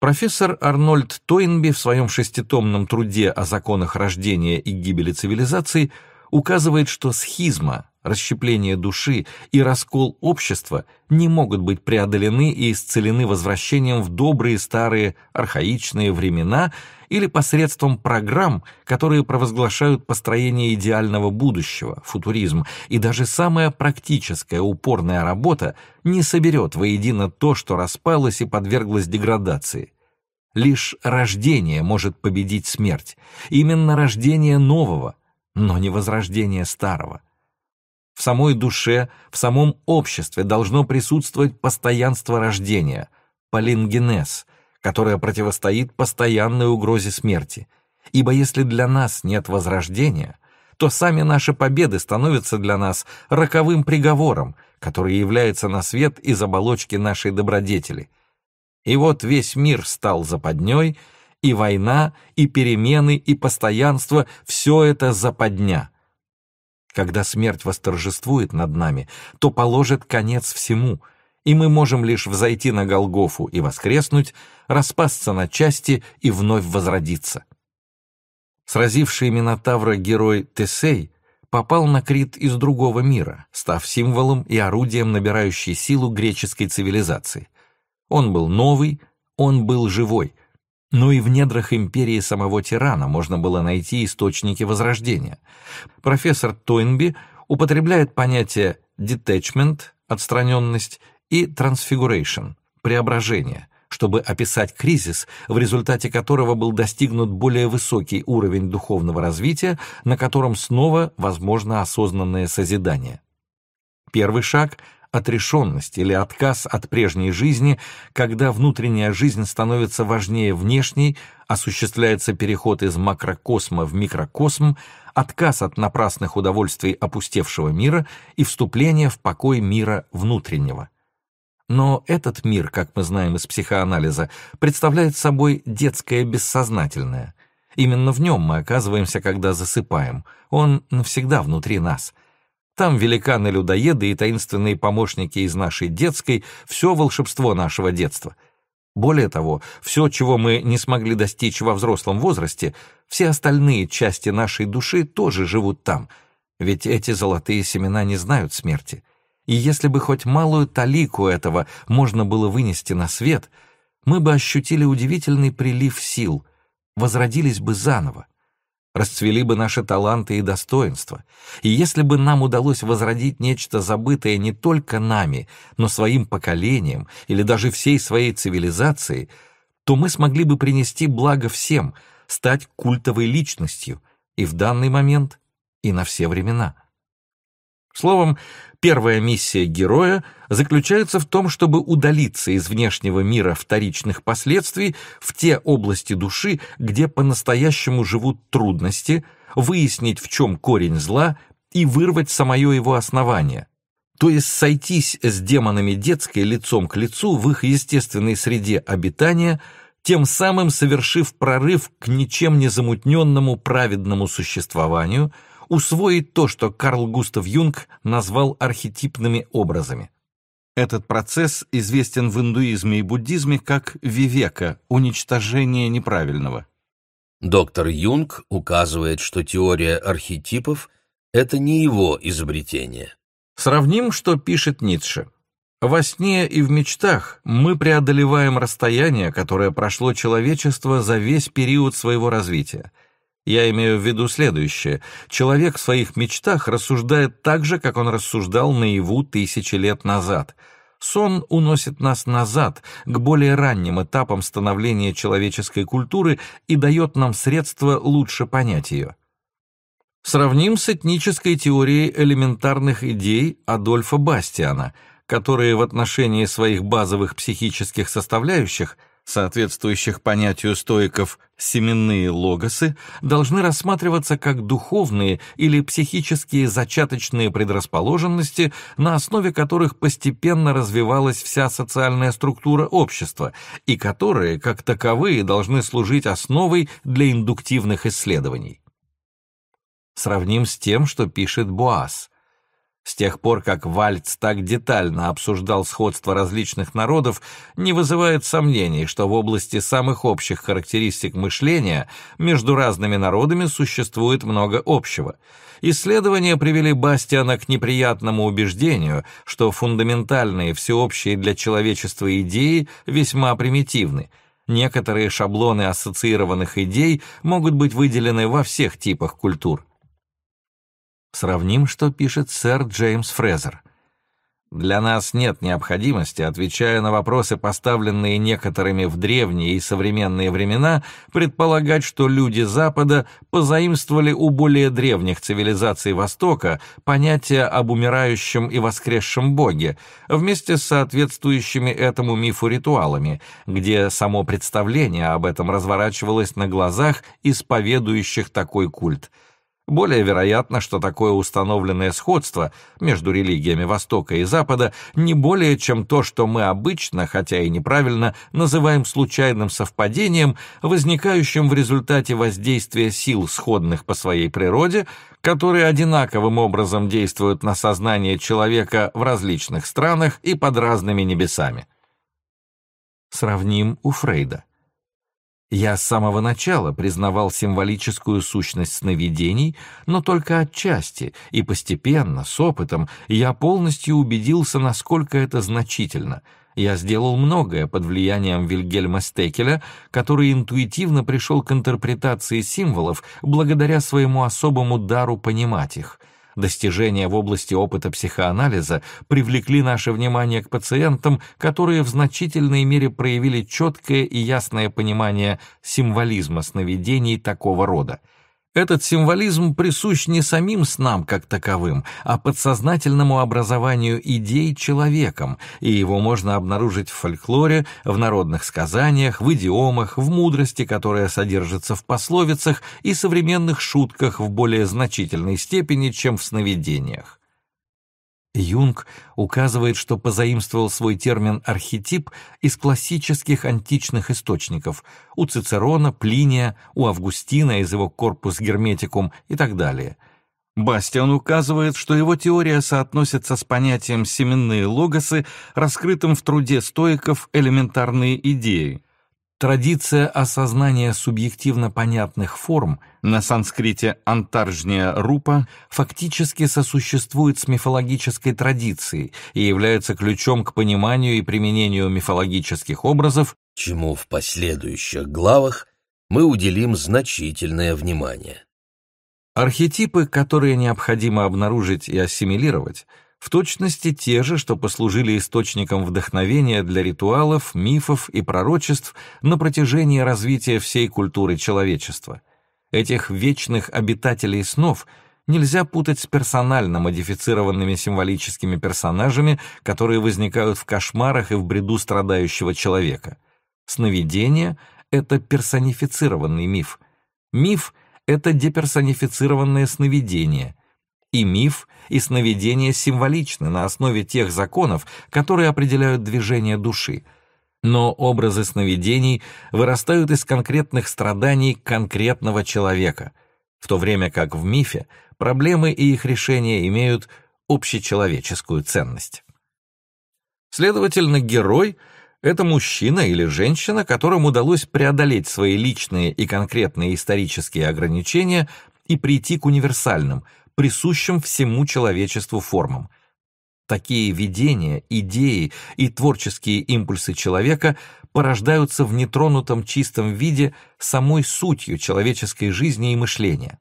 Speaker 1: Профессор Арнольд Тойнби в своем шеститомном труде о законах рождения и гибели цивилизаций указывает, что схизма, расщепление души и раскол общества не могут быть преодолены и исцелены возвращением в добрые старые архаичные времена или посредством программ, которые провозглашают построение идеального будущего, футуризм, и даже самая практическая упорная работа не соберет воедино то, что распалось и подверглось деградации. Лишь рождение может победить смерть. Именно рождение нового, но не возрождение старого. В самой душе, в самом обществе должно присутствовать постоянство рождения, полингенез, которое противостоит постоянной угрозе смерти. Ибо если для нас нет возрождения, то сами наши победы становятся для нас роковым приговором, который является на свет из оболочки нашей добродетели — и вот весь мир стал западней, и война, и перемены, и постоянство — все это западня. Когда смерть восторжествует над нами, то положит конец всему, и мы можем лишь взойти на Голгофу и воскреснуть, распасться на части и вновь возродиться. Сразивший Минотавра герой Тесей попал на Крит из другого мира, став символом и орудием набирающей силу греческой цивилизации. Он был новый, он был живой. Но и в недрах империи самого тирана можно было найти источники возрождения. Профессор Тойнби употребляет понятие «detachment» — отстраненность и «transfiguration» — преображение, чтобы описать кризис, в результате которого был достигнут более высокий уровень духовного развития, на котором снова возможно осознанное созидание. Первый шаг отрешенность или отказ от прежней жизни, когда внутренняя жизнь становится важнее внешней, осуществляется переход из макрокосма в микрокосм, отказ от напрасных удовольствий опустевшего мира и вступление в покой мира внутреннего. Но этот мир, как мы знаем из психоанализа, представляет собой детское бессознательное. Именно в нем мы оказываемся, когда засыпаем. Он навсегда внутри нас — Там великаны-людоеды и таинственные помощники из нашей детской, все волшебство нашего детства. Более того, все, чего мы не смогли достичь во взрослом возрасте, все остальные части нашей души тоже живут там, ведь эти золотые семена не знают смерти. И если бы хоть малую талику этого можно было вынести на свет, мы бы ощутили удивительный прилив сил, возродились бы заново расцвели бы наши таланты и достоинства. И если бы нам удалось возродить нечто забытое не только нами, но своим поколением или даже всей своей цивилизацией, то мы смогли бы принести благо всем, стать культовой личностью и в данный момент, и на все времена. Словом, первая миссия героя заключается в том, чтобы удалиться из внешнего мира вторичных последствий в те области души, где по-настоящему живут трудности, выяснить, в чем корень зла и вырвать самое его основание, то есть сойтись с демонами детской лицом к лицу в их естественной среде обитания, тем самым совершив прорыв к ничем не замутненному праведному существованию – усвоить то, что Карл Густав Юнг назвал архетипными образами. Этот процесс известен в индуизме и буддизме как вивека – уничтожение неправильного.
Speaker 2: Доктор Юнг указывает, что теория архетипов – это не его изобретение.
Speaker 1: Сравним, что пишет Ницше. Во сне и в мечтах мы преодолеваем расстояние, которое прошло человечество за весь период своего развития – я имею в виду следующее. Человек в своих мечтах рассуждает так же, как он рассуждал наяву тысячи лет назад. Сон уносит нас назад, к более ранним этапам становления человеческой культуры и дает нам средства лучше понять ее. Сравним с этнической теорией элементарных идей Адольфа Бастиана, которые в отношении своих базовых психических составляющих – соответствующих понятию стоиков семенные логосы, должны рассматриваться как духовные или психические зачаточные предрасположенности, на основе которых постепенно развивалась вся социальная структура общества, и которые, как таковые, должны служить основой для индуктивных исследований. Сравним с тем, что пишет Буас – с тех пор, как Вальц так детально обсуждал сходство различных народов, не вызывает сомнений, что в области самых общих характеристик мышления между разными народами существует много общего. Исследования привели Бастиана к неприятному убеждению, что фундаментальные всеобщие для человечества идеи весьма примитивны. Некоторые шаблоны ассоциированных идей могут быть выделены во всех типах культур. Сравним, что пишет сэр Джеймс Фрезер. Для нас нет необходимости, отвечая на вопросы, поставленные некоторыми в древние и современные времена, предполагать, что люди Запада позаимствовали у более древних цивилизаций Востока понятие об умирающем и воскресшем Боге, вместе с соответствующими этому мифу ритуалами, где само представление об этом разворачивалось на глазах исповедующих такой культ – более вероятно, что такое установленное сходство между религиями Востока и Запада не более чем то, что мы обычно, хотя и неправильно, называем случайным совпадением, возникающим в результате воздействия сил, сходных по своей природе, которые одинаковым образом действуют на сознание человека в различных странах и под разными небесами. Сравним у Фрейда. Я с самого начала признавал символическую сущность сновидений, но только отчасти, и постепенно, с опытом, я полностью убедился, насколько это значительно. Я сделал многое под влиянием Вильгельма Стекеля, который интуитивно пришел к интерпретации символов благодаря своему особому дару понимать их — Достижения в области опыта психоанализа привлекли наше внимание к пациентам, которые в значительной мере проявили четкое и ясное понимание символизма сновидений такого рода – этот символизм присущ не самим снам как таковым, а подсознательному образованию идей человеком, и его можно обнаружить в фольклоре, в народных сказаниях, в идиомах, в мудрости, которая содержится в пословицах и современных шутках в более значительной степени, чем в сновидениях. Юнг указывает, что позаимствовал свой термин «архетип» из классических античных источников у Цицерона, Плиния, у Августина из его «Корпус Герметикум» и так далее. Бастиан указывает, что его теория соотносится с понятием «семенные логосы», раскрытым в труде стоиков «Элементарные идеи». Традиция осознания субъективно понятных форм на санскрите «антаржния рупа» фактически сосуществует с мифологической традицией и является ключом к пониманию и применению мифологических образов,
Speaker 2: чему в последующих главах мы уделим значительное внимание.
Speaker 1: Архетипы, которые необходимо обнаружить и ассимилировать, в точности те же, что послужили источником вдохновения для ритуалов, мифов и пророчеств на протяжении развития всей культуры человечества. Этих вечных обитателей снов нельзя путать с персонально модифицированными символическими персонажами, которые возникают в кошмарах и в бреду страдающего человека. Сновидение — это персонифицированный миф. Миф — это деперсонифицированное сновидение. И миф, и сновидение символичны на основе тех законов, которые определяют движение души. Но образы сновидений вырастают из конкретных страданий конкретного человека, в то время как в мифе проблемы и их решения имеют общечеловеческую ценность. Следовательно, герой — это мужчина или женщина, которым удалось преодолеть свои личные и конкретные исторические ограничения и прийти к универсальным, присущим всему человечеству формам. Такие видения, идеи и творческие импульсы человека порождаются в нетронутом чистом виде самой сутью человеческой жизни и мышления.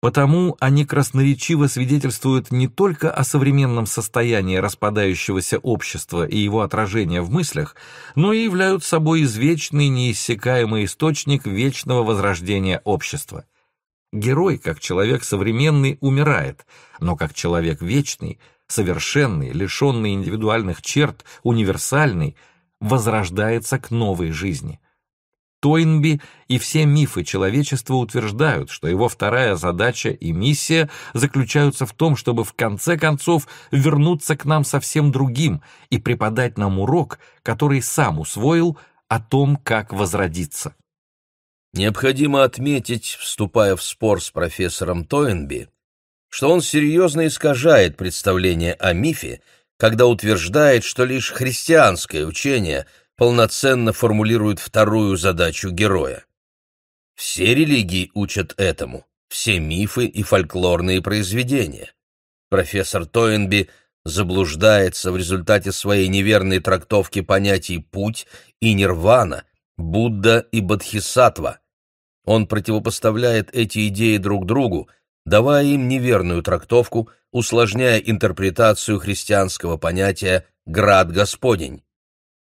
Speaker 1: Потому они красноречиво свидетельствуют не только о современном состоянии распадающегося общества и его отражения в мыслях, но и являются собой извечный неиссякаемый источник вечного возрождения общества. Герой, как человек современный, умирает, но как человек вечный, совершенный, лишенный индивидуальных черт, универсальный, возрождается к новой жизни. Тойнби и все мифы человечества утверждают, что его вторая задача и миссия заключаются в том, чтобы в конце концов вернуться к нам совсем другим и преподать нам урок, который сам усвоил о том, как возродиться.
Speaker 2: Необходимо отметить, вступая в спор с профессором Тойнби, что он серьезно искажает представление о мифе, когда утверждает, что лишь христианское учение – полноценно формулирует вторую задачу героя. Все религии учат этому, все мифы и фольклорные произведения. Профессор Тойнби заблуждается в результате своей неверной трактовки понятий «путь» и «нирвана», «Будда» и «Бодхисаттва». Он противопоставляет эти идеи друг другу, давая им неверную трактовку, усложняя интерпретацию христианского понятия «град Господень».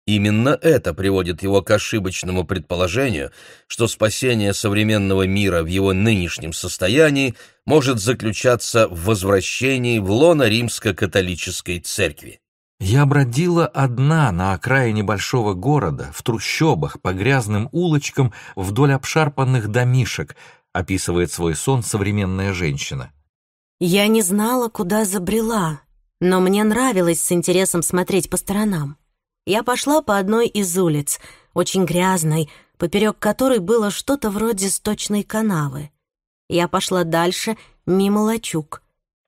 Speaker 2: Именно это приводит его к ошибочному предположению, что спасение современного мира в его нынешнем состоянии может заключаться в возвращении в лоно римско-католической церкви.
Speaker 1: Я бродила одна на окраине большого города, в трущобах, по грязным улочкам, вдоль обшарпанных домишек, описывает свой сон современная женщина.
Speaker 3: Я не знала, куда забрела, но мне нравилось с интересом смотреть по сторонам. Я пошла по одной из улиц, очень грязной, поперек которой было что-то вроде сточной канавы. Я пошла дальше, мимо лачуг.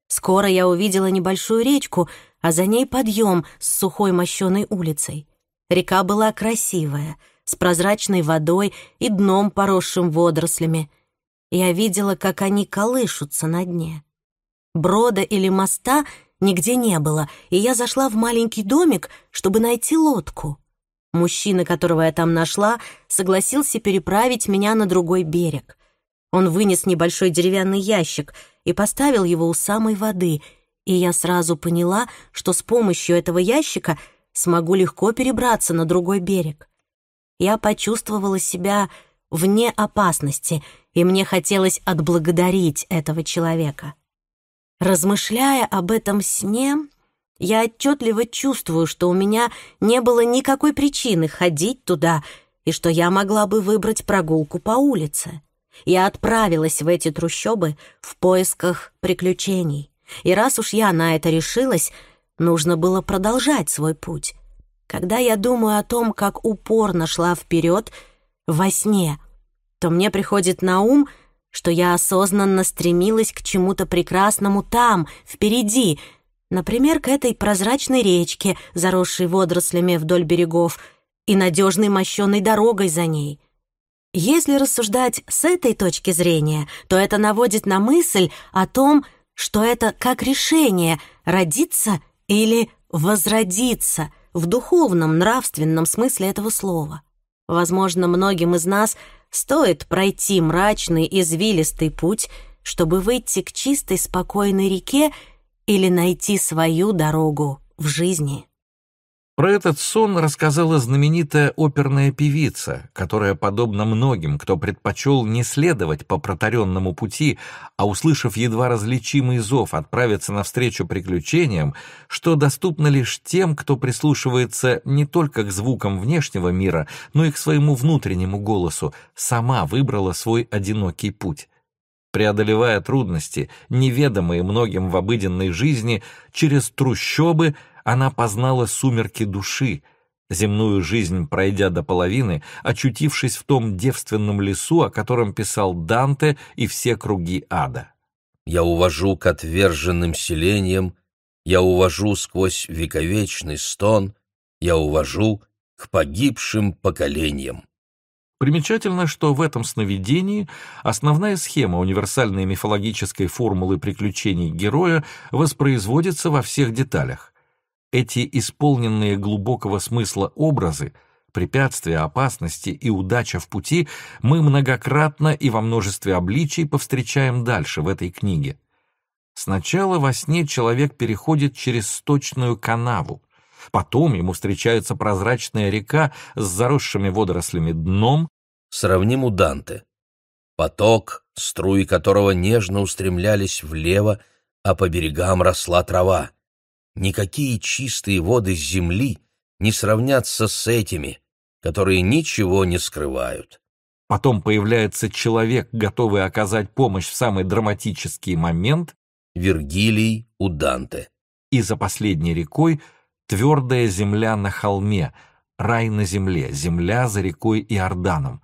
Speaker 3: Скоро я увидела небольшую речку, а за ней подъем с сухой мощеной улицей. Река была красивая, с прозрачной водой и дном, поросшим водорослями. Я видела, как они колышутся на дне. Брода или моста нигде не было, и я зашла в маленький домик, чтобы найти лодку. Мужчина, которого я там нашла, согласился переправить меня на другой берег. Он вынес небольшой деревянный ящик и поставил его у самой воды, и я сразу поняла, что с помощью этого ящика смогу легко перебраться на другой берег. Я почувствовала себя вне опасности, и мне хотелось отблагодарить этого человека. Размышляя об этом сне, я отчетливо чувствую, что у меня не было никакой причины ходить туда и что я могла бы выбрать прогулку по улице. Я отправилась в эти трущобы в поисках приключений. И раз уж я на это решилась, нужно было продолжать свой путь. Когда я думаю о том, как упорно шла вперед во сне, то мне приходит на ум — что я осознанно стремилась к чему-то прекрасному там, впереди, например, к этой прозрачной речке, заросшей водорослями вдоль берегов, и надежной мощенной дорогой за ней. Если рассуждать с этой точки зрения, то это наводит на мысль о том, что это как решение родиться или возродиться в духовном, нравственном смысле этого слова. Возможно, многим из нас стоит пройти мрачный, извилистый путь, чтобы выйти к чистой, спокойной реке или найти свою дорогу в жизни.
Speaker 1: Про этот сон рассказала знаменитая оперная певица, которая, подобно многим, кто предпочел не следовать по протаренному пути, а, услышав едва различимый зов, отправиться навстречу приключениям, что доступно лишь тем, кто прислушивается не только к звукам внешнего мира, но и к своему внутреннему голосу, сама выбрала свой одинокий путь. Преодолевая трудности, неведомые многим в обыденной жизни, через трущобы – она познала сумерки души, земную жизнь пройдя до половины, очутившись в том девственном лесу, о котором писал Данте и все круги ада.
Speaker 2: «Я увожу к отверженным селениям, я увожу сквозь вековечный стон, я увожу к погибшим поколениям».
Speaker 1: Примечательно, что в этом сновидении основная схема универсальной мифологической формулы приключений героя воспроизводится во всех деталях эти исполненные глубокого смысла образы, препятствия, опасности и удача в пути мы многократно и во множестве обличий повстречаем дальше в этой книге. Сначала во сне человек переходит через сточную канаву, потом ему встречается прозрачная река с заросшими водорослями дном.
Speaker 2: Сравним у Данте. Поток, струи которого нежно устремлялись влево, а по берегам росла трава. Никакие чистые воды земли не сравнятся с этими, которые ничего не скрывают.
Speaker 1: Потом появляется человек, готовый оказать помощь в самый драматический момент.
Speaker 2: Вергилий у Данте.
Speaker 1: И за последней рекой твердая земля на холме, рай на земле, земля за рекой Иорданом —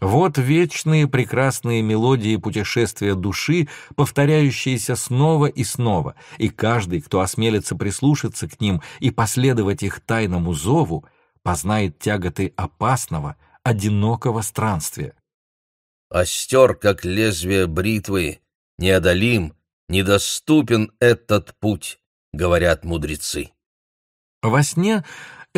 Speaker 1: вот вечные прекрасные мелодии путешествия души, повторяющиеся снова и снова, и каждый, кто осмелится прислушаться к ним и последовать их тайному зову, познает тяготы опасного, одинокого странствия.
Speaker 2: Остер, как лезвие бритвы, неодолим, недоступен этот путь, говорят мудрецы.
Speaker 1: Во сне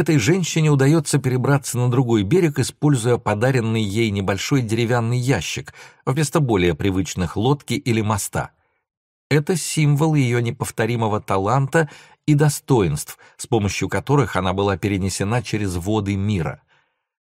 Speaker 1: этой женщине удается перебраться на другой берег, используя подаренный ей небольшой деревянный ящик вместо более привычных лодки или моста. Это символ ее неповторимого таланта и достоинств, с помощью которых она была перенесена через воды мира.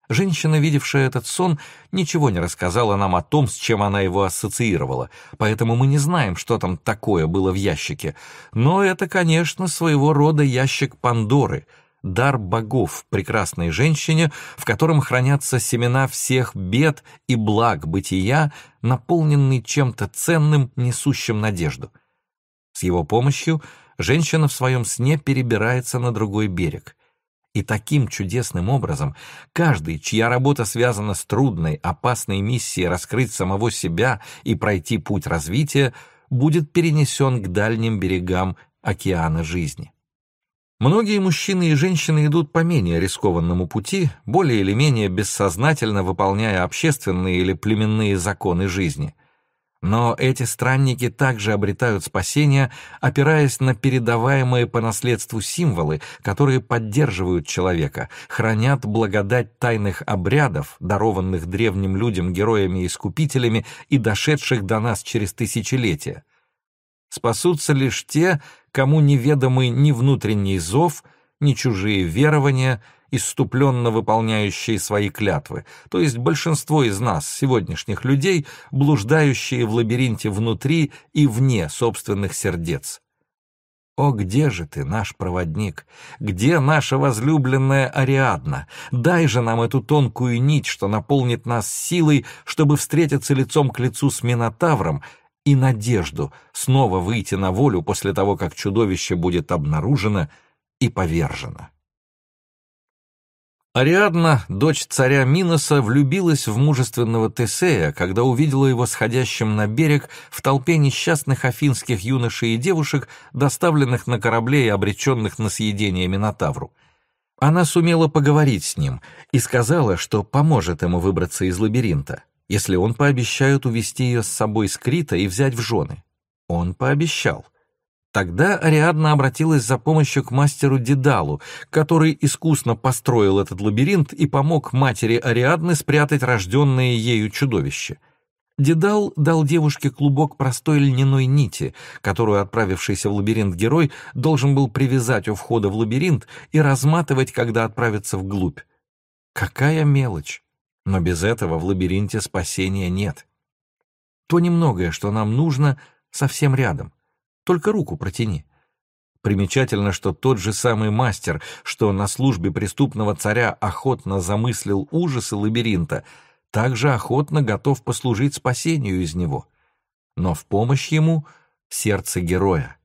Speaker 1: Женщина, видевшая этот сон, ничего не рассказала нам о том, с чем она его ассоциировала, поэтому мы не знаем, что там такое было в ящике. Но это, конечно, своего рода ящик Пандоры — дар богов прекрасной женщине, в котором хранятся семена всех бед и благ бытия, наполненный чем-то ценным, несущим надежду. С его помощью женщина в своем сне перебирается на другой берег. И таким чудесным образом каждый, чья работа связана с трудной, опасной миссией раскрыть самого себя и пройти путь развития, будет перенесен к дальним берегам океана жизни. Многие мужчины и женщины идут по менее рискованному пути, более или менее бессознательно выполняя общественные или племенные законы жизни. Но эти странники также обретают спасение, опираясь на передаваемые по наследству символы, которые поддерживают человека, хранят благодать тайных обрядов, дарованных древним людям героями-искупителями и дошедших до нас через тысячелетия. Спасутся лишь те, кому неведомый ни внутренний зов, ни чужие верования, иступленно выполняющие свои клятвы, то есть большинство из нас, сегодняшних людей, блуждающие в лабиринте внутри и вне собственных сердец. О, где же ты, наш проводник? Где наша возлюбленная Ариадна? Дай же нам эту тонкую нить, что наполнит нас силой, чтобы встретиться лицом к лицу с Минотавром и надежду снова выйти на волю после того, как чудовище будет обнаружено и повержено. Ариадна, дочь царя Миноса, влюбилась в мужественного Тесея, когда увидела его сходящим на берег в толпе несчастных афинских юношей и девушек, доставленных на корабле и обреченных на съедение Минотавру. Она сумела поговорить с ним и сказала, что поможет ему выбраться из лабиринта, если он пообещает увести ее с собой с Крита и взять в жены. Он пообещал. Тогда Ариадна обратилась за помощью к мастеру Дедалу, который искусно построил этот лабиринт и помог матери Ариадны спрятать рожденное ею чудовище. Дедал дал девушке клубок простой льняной нити, которую отправившийся в лабиринт герой должен был привязать у входа в лабиринт и разматывать, когда отправится вглубь. Какая мелочь! Но без этого в лабиринте спасения нет. То немногое, что нам нужно, совсем рядом — только руку протяни. Примечательно, что тот же самый мастер, что на службе преступного царя охотно замыслил ужасы лабиринта, также охотно готов послужить спасению из него. Но в помощь ему сердце героя —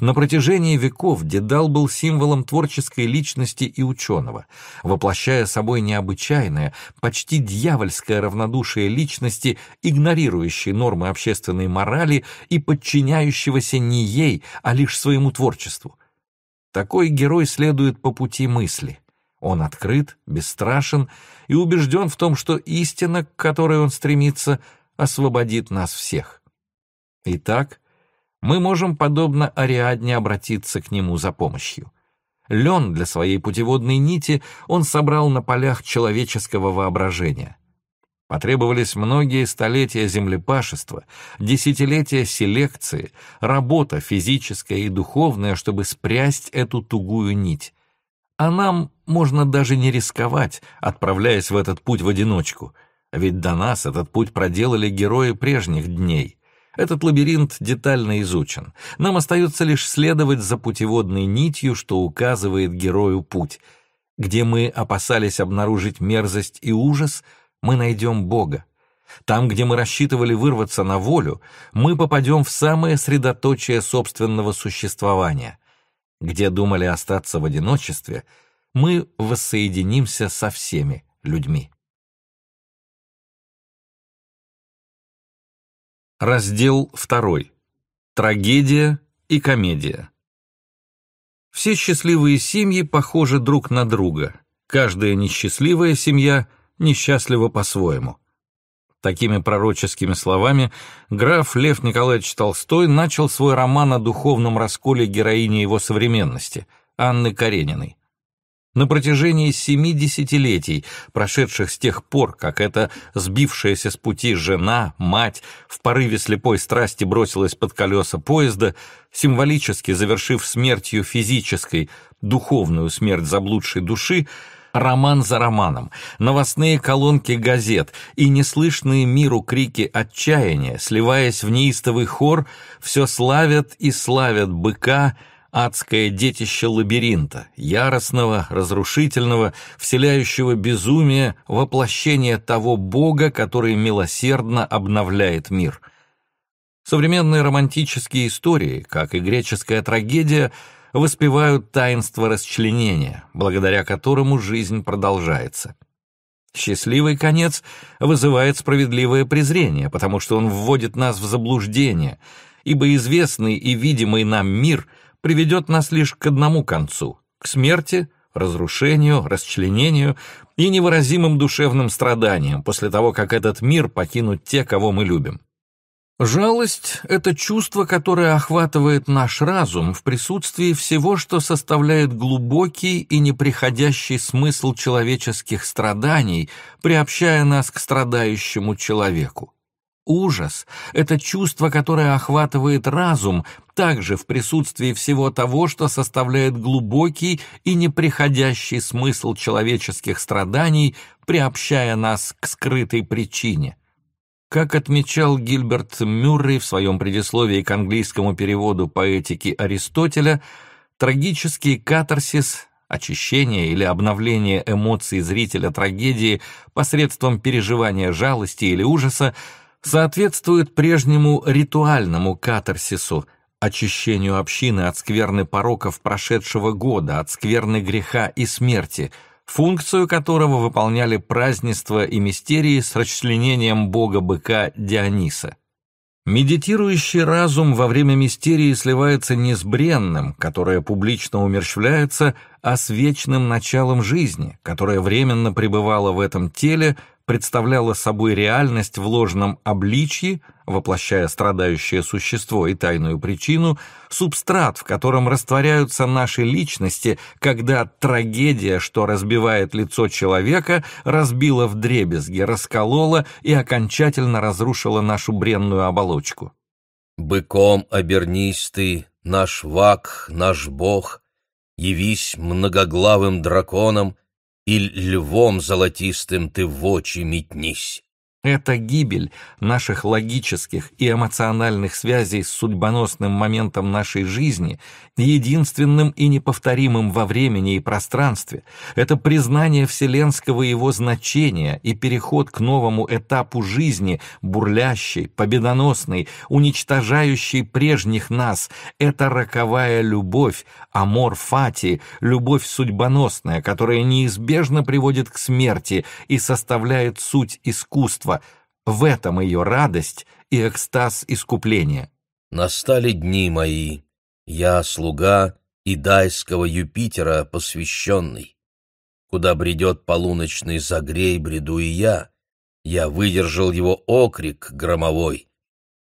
Speaker 1: на протяжении веков Дедал был символом творческой личности и ученого, воплощая собой необычайное, почти дьявольское равнодушие личности, игнорирующей нормы общественной морали и подчиняющегося не ей, а лишь своему творчеству. Такой герой следует по пути мысли. Он открыт, бесстрашен и убежден в том, что истина, к которой он стремится, освободит нас всех. Итак, мы можем, подобно Ариадне, обратиться к нему за помощью. Лен для своей путеводной нити он собрал на полях человеческого воображения. Потребовались многие столетия землепашества, десятилетия селекции, работа физическая и духовная, чтобы спрясть эту тугую нить. А нам можно даже не рисковать, отправляясь в этот путь в одиночку, ведь до нас этот путь проделали герои прежних дней — этот лабиринт детально изучен. Нам остается лишь следовать за путеводной нитью, что указывает герою путь. Где мы опасались обнаружить мерзость и ужас, мы найдем Бога. Там, где мы рассчитывали вырваться на волю, мы попадем в самое средоточие собственного существования. Где думали остаться в одиночестве, мы воссоединимся со всеми людьми. Раздел 2. Трагедия и комедия. Все счастливые семьи похожи друг на друга. Каждая несчастливая семья несчастлива по-своему. Такими пророческими словами граф Лев Николаевич Толстой начал свой роман о духовном расколе героини его современности, Анны Карениной на протяжении семи десятилетий, прошедших с тех пор, как эта сбившаяся с пути жена, мать, в порыве слепой страсти бросилась под колеса поезда, символически завершив смертью физической, духовную смерть заблудшей души, роман за романом, новостные колонки газет и неслышные миру крики отчаяния, сливаясь в неистовый хор, все славят и славят быка — адское детище лабиринта, яростного, разрушительного, вселяющего безумие, воплощение того Бога, который милосердно обновляет мир. Современные романтические истории, как и греческая трагедия, воспевают таинство расчленения, благодаря которому жизнь продолжается. Счастливый конец вызывает справедливое презрение, потому что он вводит нас в заблуждение, ибо известный и видимый нам мир — приведет нас лишь к одному концу — к смерти, разрушению, расчленению и невыразимым душевным страданиям после того, как этот мир покинут те, кого мы любим. Жалость — это чувство, которое охватывает наш разум в присутствии всего, что составляет глубокий и неприходящий смысл человеческих страданий, приобщая нас к страдающему человеку. Ужас — это чувство, которое охватывает разум, также в присутствии всего того, что составляет глубокий и неприходящий смысл человеческих страданий, приобщая нас к скрытой причине. Как отмечал Гильберт Мюррей в своем предисловии к английскому переводу поэтики Аристотеля, трагический катарсис очищение или обновление эмоций зрителя трагедии посредством переживания жалости или ужаса соответствует прежнему ритуальному катарсису, очищению общины от скверны пороков прошедшего года, от скверны греха и смерти, функцию которого выполняли празднества и мистерии с расчленением бога-быка Диониса. Медитирующий разум во время мистерии сливается не с бренным, которое публично умерщвляется, а с вечным началом жизни, которое временно пребывало в этом теле, представляла собой реальность в ложном обличье, воплощая страдающее существо и тайную причину, субстрат, в котором растворяются наши личности, когда трагедия, что разбивает лицо человека, разбила вдребезги, расколола и окончательно разрушила нашу бренную оболочку.
Speaker 2: «Быком обернись ты, наш вак, наш бог, явись многоглавым драконом, и львом золотистым ты в очи метнись.
Speaker 1: Это гибель наших логических и эмоциональных связей с судьбоносным моментом нашей жизни, единственным и неповторимым во времени и пространстве. Это признание вселенского его значения и переход к новому этапу жизни, бурлящей, победоносной, уничтожающей прежних нас. Это роковая любовь, амор фати, любовь судьбоносная, которая неизбежно приводит к смерти и составляет суть искусства, в этом ее радость и экстаз искупления.
Speaker 2: «Настали дни мои, я слуга идайского Юпитера посвященный. Куда бредет полуночный загрей, бреду и я. Я выдержал его окрик громовой,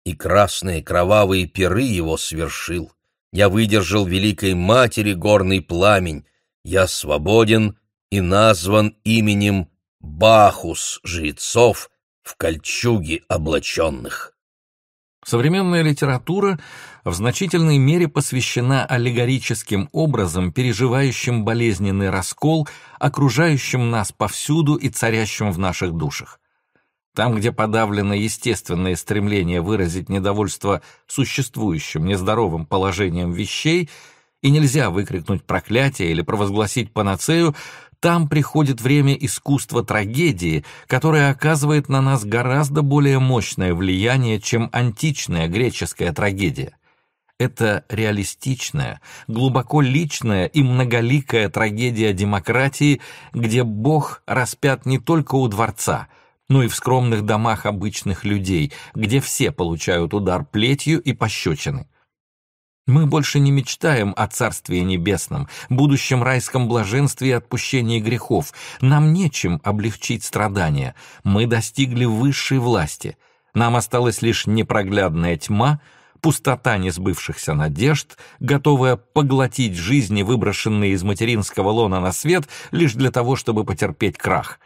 Speaker 2: и красные кровавые перы его свершил. Я выдержал великой матери горный пламень. Я свободен и назван именем Бахус жрецов, в кольчуги облаченных.
Speaker 1: Современная литература в значительной мере посвящена аллегорическим образом, переживающим болезненный раскол, окружающим нас повсюду и царящим в наших душах. Там, где подавлено естественное стремление выразить недовольство существующим нездоровым положением вещей, и нельзя выкрикнуть проклятие или провозгласить панацею, там приходит время искусства трагедии, которое оказывает на нас гораздо более мощное влияние, чем античная греческая трагедия. Это реалистичная, глубоко личная и многоликая трагедия демократии, где Бог распят не только у дворца, но и в скромных домах обычных людей, где все получают удар плетью и пощечины. Мы больше не мечтаем о Царстве Небесном, будущем райском блаженстве и отпущении грехов. Нам нечем облегчить страдания. Мы достигли высшей власти. Нам осталась лишь непроглядная тьма, пустота несбывшихся надежд, готовая поглотить жизни, выброшенные из материнского лона на свет, лишь для того, чтобы потерпеть крах.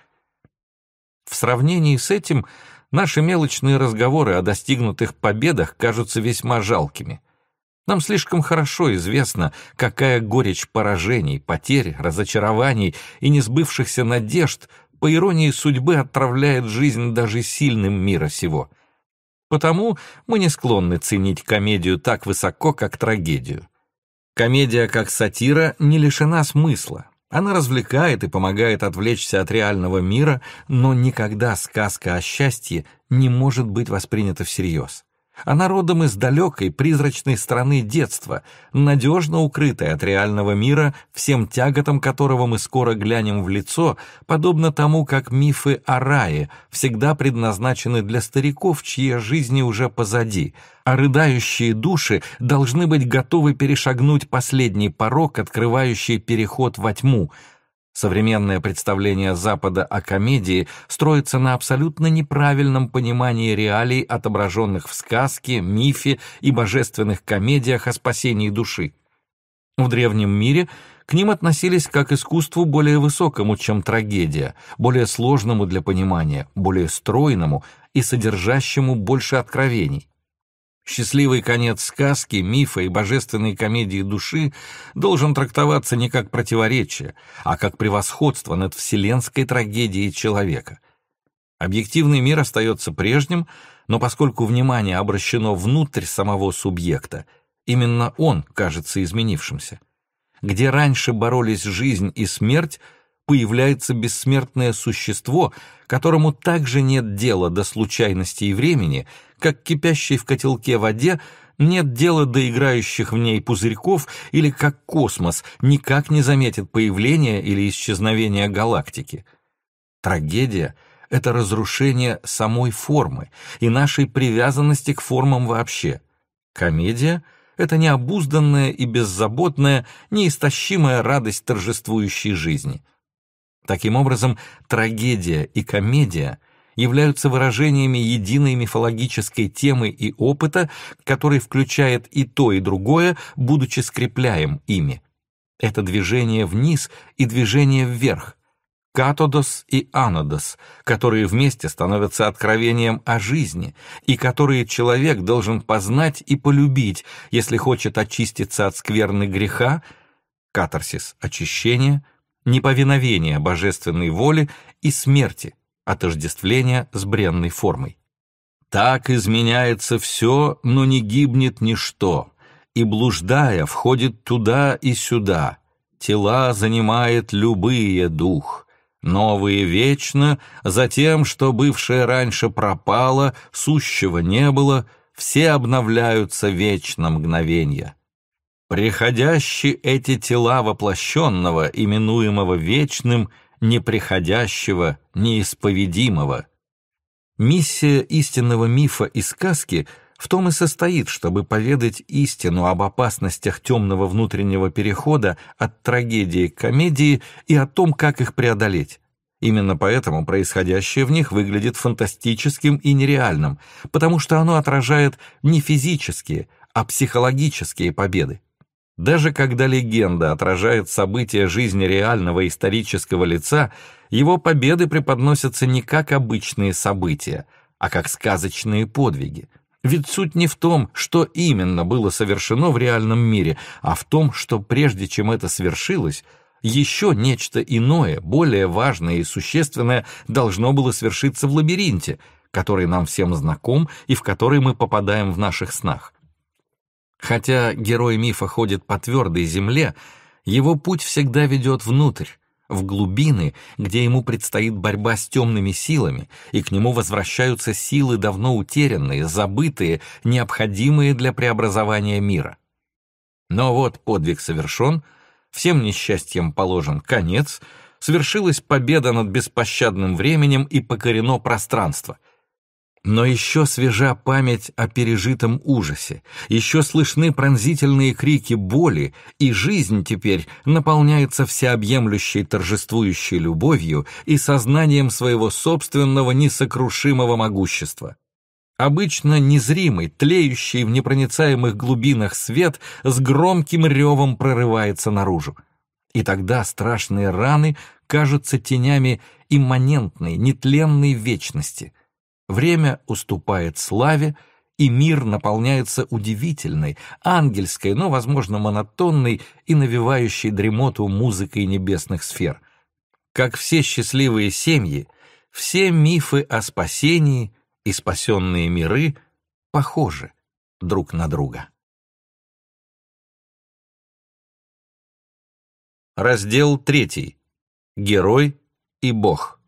Speaker 1: В сравнении с этим наши мелочные разговоры о достигнутых победах кажутся весьма жалкими — нам слишком хорошо известно, какая горечь поражений, потерь, разочарований и несбывшихся надежд, по иронии судьбы, отправляет жизнь даже сильным мира сего. Потому мы не склонны ценить комедию так высоко, как трагедию. Комедия, как сатира, не лишена смысла. Она развлекает и помогает отвлечься от реального мира, но никогда сказка о счастье не может быть воспринята всерьез. Она родом из далекой, призрачной страны детства, надежно укрытая от реального мира, всем тяготам которого мы скоро глянем в лицо, подобно тому, как мифы о рае всегда предназначены для стариков, чьи жизни уже позади, а рыдающие души должны быть готовы перешагнуть последний порог, открывающий переход во тьму — Современное представление Запада о комедии строится на абсолютно неправильном понимании реалий, отображенных в сказке, мифе и божественных комедиях о спасении души. В древнем мире к ним относились как к искусству более высокому, чем трагедия, более сложному для понимания, более стройному и содержащему больше откровений. Счастливый конец сказки, мифа и божественной комедии души должен трактоваться не как противоречие, а как превосходство над вселенской трагедией человека. Объективный мир остается прежним, но поскольку внимание обращено внутрь самого субъекта, именно он кажется изменившимся. Где раньше боролись жизнь и смерть, появляется бессмертное существо, которому также нет дела до случайности и времени, как кипящей в котелке воде нет дела до играющих в ней пузырьков или как космос никак не заметит появления или исчезновения галактики. Трагедия — это разрушение самой формы и нашей привязанности к формам вообще. Комедия — это необузданная и беззаботная, неистощимая радость торжествующей жизни. Таким образом, трагедия и комедия — являются выражениями единой мифологической темы и опыта, который включает и то, и другое, будучи скрепляем ими. Это движение вниз и движение вверх, катодос и анодос, которые вместе становятся откровением о жизни, и которые человек должен познать и полюбить, если хочет очиститься от скверны греха, катарсис – очищение, неповиновение божественной воле и смерти – отождествления с бренной формой. Так изменяется все, но не гибнет ничто, и, блуждая, входит туда и сюда, тела занимает любые дух, новые вечно, за тем, что бывшее раньше пропало, сущего не было, все обновляются вечно мгновенья. Приходящие эти тела воплощенного, именуемого вечным — неприходящего, неисповедимого. Миссия истинного мифа и сказки в том и состоит, чтобы поведать истину об опасностях темного внутреннего перехода от трагедии к комедии и о том, как их преодолеть. Именно поэтому происходящее в них выглядит фантастическим и нереальным, потому что оно отражает не физические, а психологические победы. Даже когда легенда отражает события жизни реального исторического лица, его победы преподносятся не как обычные события, а как сказочные подвиги. Ведь суть не в том, что именно было совершено в реальном мире, а в том, что прежде чем это свершилось, еще нечто иное, более важное и существенное должно было свершиться в лабиринте, который нам всем знаком и в который мы попадаем в наших снах. Хотя герой мифа ходит по твердой земле, его путь всегда ведет внутрь, в глубины, где ему предстоит борьба с темными силами, и к нему возвращаются силы давно утерянные, забытые, необходимые для преобразования мира. Но вот подвиг совершен, всем несчастьям положен конец, свершилась победа над беспощадным временем и покорено пространство — но еще свежа память о пережитом ужасе, еще слышны пронзительные крики боли, и жизнь теперь наполняется всеобъемлющей торжествующей любовью и сознанием своего собственного несокрушимого могущества. Обычно незримый, тлеющий в непроницаемых глубинах свет с громким ревом прорывается наружу. И тогда страшные раны кажутся тенями имманентной, нетленной вечности — Время уступает славе, и мир наполняется удивительной, ангельской, но, возможно, монотонной и навевающей дремоту музыкой небесных сфер. Как все счастливые семьи, все мифы о спасении и спасенные миры похожи друг на друга. Раздел третий. Герой и Бог.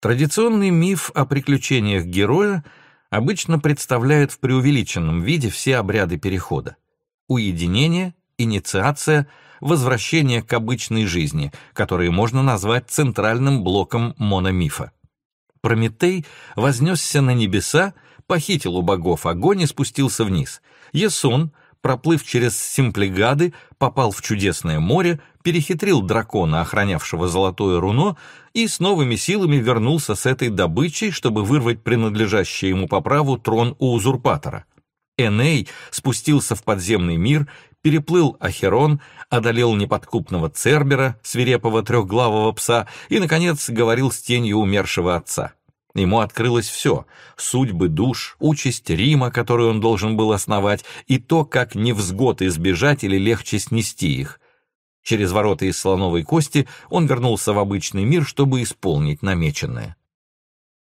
Speaker 1: Традиционный миф о приключениях героя обычно представляет в преувеличенном виде все обряды перехода. Уединение, инициация, возвращение к обычной жизни, которые можно назвать центральным блоком мономифа. Прометей вознесся на небеса, похитил у богов огонь и спустился вниз. Есон — проплыв через Симплегады, попал в чудесное море, перехитрил дракона, охранявшего золотое руно, и с новыми силами вернулся с этой добычей, чтобы вырвать принадлежащий ему по праву трон у узурпатора. Эней спустился в подземный мир, переплыл Ахерон, одолел неподкупного Цербера, свирепого трехглавого пса, и, наконец, говорил с тенью умершего отца. Ему открылось все — судьбы душ, участь Рима, которую он должен был основать, и то, как невзгод избежать или легче снести их. Через ворота из слоновой кости он вернулся в обычный мир, чтобы исполнить намеченное.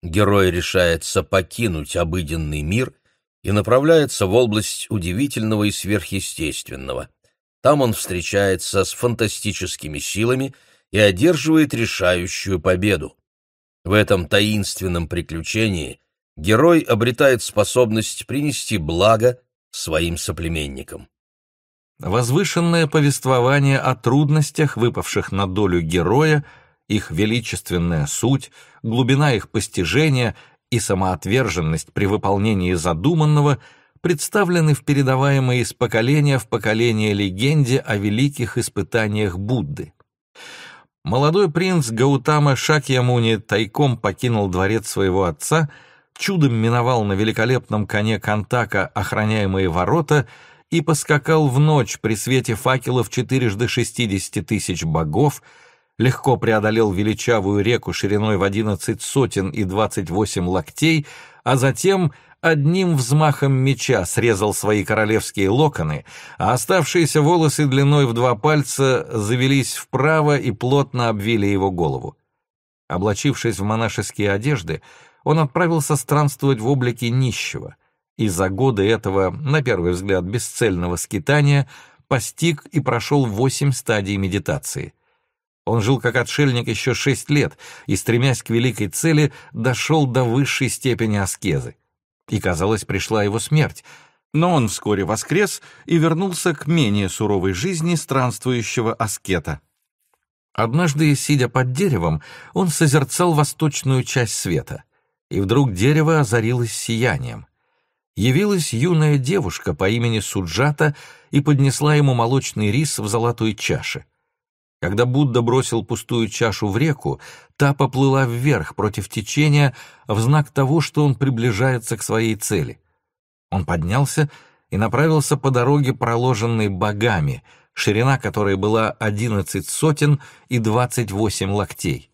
Speaker 2: Герой решается покинуть обыденный мир и направляется в область удивительного и сверхъестественного. Там он встречается с фантастическими силами и одерживает решающую победу. В этом таинственном приключении герой обретает способность принести благо своим соплеменникам.
Speaker 1: Возвышенное повествование о трудностях, выпавших на долю героя, их величественная суть, глубина их постижения и самоотверженность при выполнении задуманного представлены в передаваемой из поколения в поколение легенде о великих испытаниях Будды. Молодой принц Гаутама Шакьямуни тайком покинул дворец своего отца, чудом миновал на великолепном коне Кантака охраняемые ворота и поскакал в ночь при свете факелов четырежды шестидесяти тысяч богов, легко преодолел величавую реку шириной в одиннадцать сотен и двадцать восемь локтей, а затем одним взмахом меча срезал свои королевские локоны, а оставшиеся волосы длиной в два пальца завелись вправо и плотно обвили его голову. Облачившись в монашеские одежды, он отправился странствовать в облике нищего, и за годы этого, на первый взгляд, бесцельного скитания постиг и прошел восемь стадий медитации. Он жил как отшельник еще шесть лет и, стремясь к великой цели, дошел до высшей степени аскезы. И, казалось, пришла его смерть, но он вскоре воскрес и вернулся к менее суровой жизни странствующего аскета. Однажды, сидя под деревом, он созерцал восточную часть света, и вдруг дерево озарилось сиянием явилась юная девушка по имени Суджата и поднесла ему молочный рис в золотой чаше. Когда Будда бросил пустую чашу в реку, та поплыла вверх против течения в знак того, что он приближается к своей цели. Он поднялся и направился по дороге, проложенной богами, ширина которой была одиннадцать сотен и двадцать восемь локтей.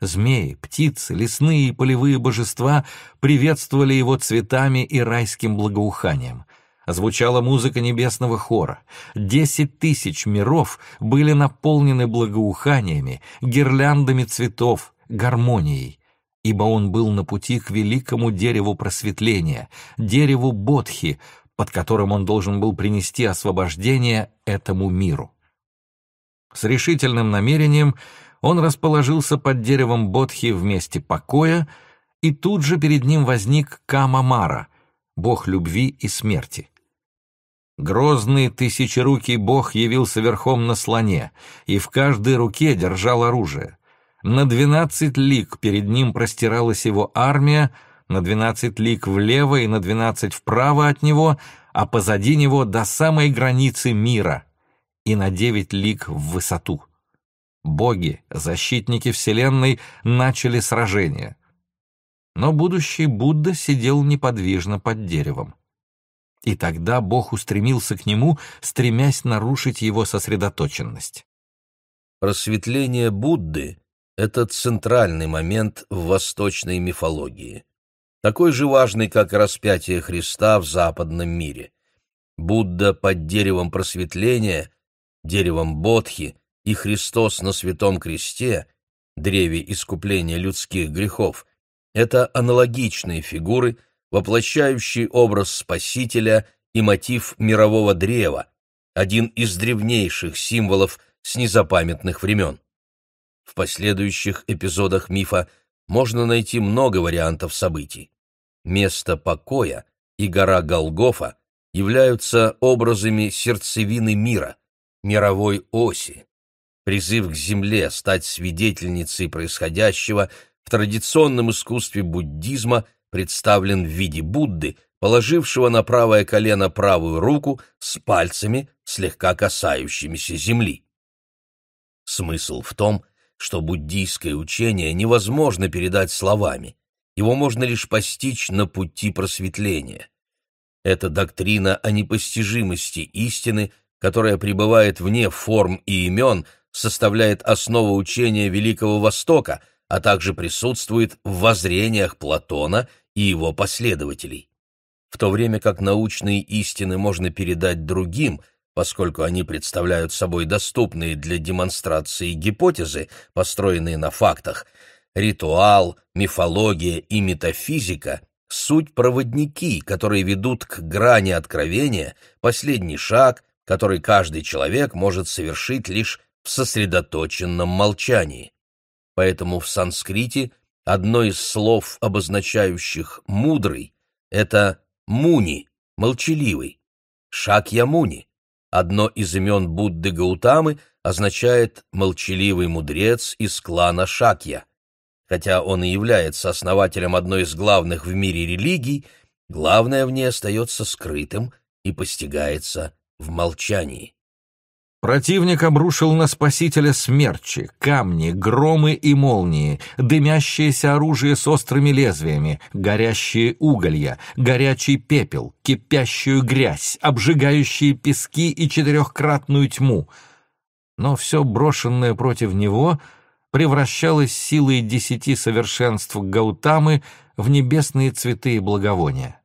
Speaker 1: Змеи, птицы, лесные и полевые божества приветствовали его цветами и райским благоуханием. Звучала музыка небесного хора. Десять тысяч миров были наполнены благоуханиями, гирляндами цветов, гармонией, ибо он был на пути к великому дереву просветления, дереву Бодхи, под которым он должен был принести освобождение этому миру. С решительным намерением он расположился под деревом Бодхи в месте покоя, и тут же перед ним возник Камамара, бог любви и смерти. Грозный тысячерукий бог явился верхом на слоне, и в каждой руке держал оружие. На двенадцать лик перед ним простиралась его армия, на двенадцать лик влево и на двенадцать вправо от него, а позади него до самой границы мира, и на девять лик в высоту. Боги, защитники Вселенной, начали сражение. Но будущий Будда сидел неподвижно под деревом. И тогда Бог устремился к нему, стремясь нарушить его сосредоточенность.
Speaker 2: Просветление Будды — это центральный момент в восточной мифологии. Такой же важный, как распятие Христа в западном мире. Будда под деревом просветления, деревом Бодхи — и Христос на Святом Кресте, древе искупления людских грехов, это аналогичные фигуры, воплощающие образ Спасителя и мотив мирового древа, один из древнейших символов с незапамятных времен. В последующих эпизодах мифа можно найти много вариантов событий. Место покоя и гора Голгофа являются образами сердцевины мира, мировой оси призыв к земле стать свидетельницей происходящего в традиционном искусстве буддизма представлен в виде Будды, положившего на правое колено правую руку с пальцами, слегка касающимися земли. Смысл в том, что буддийское учение невозможно передать словами, его можно лишь постичь на пути просветления. Это доктрина о непостижимости истины, которая пребывает вне форм и имен, составляет основу учения Великого Востока, а также присутствует в воззрениях Платона и его последователей. В то время как научные истины можно передать другим, поскольку они представляют собой доступные для демонстрации гипотезы, построенные на фактах, ритуал, мифология и метафизика — суть проводники, которые ведут к грани откровения, последний шаг, который каждый человек может совершить лишь в сосредоточенном молчании. Поэтому в санскрите Одно из слов, обозначающих «мудрый», — это «муни», «молчаливый». Шакья-муни, одно из имен Будды Гаутамы, означает «молчаливый мудрец из клана Шакья». Хотя он и является основателем одной из главных в мире религий, главное в ней остается скрытым и постигается в молчании.
Speaker 1: Противник обрушил на спасителя смерчи, камни, громы и молнии, дымящееся оружие с острыми лезвиями, горящие уголья, горячий пепел, кипящую грязь, обжигающие пески и четырехкратную тьму. Но все брошенное против него превращалось силой десяти совершенств Гаутамы в небесные цветы и благовония.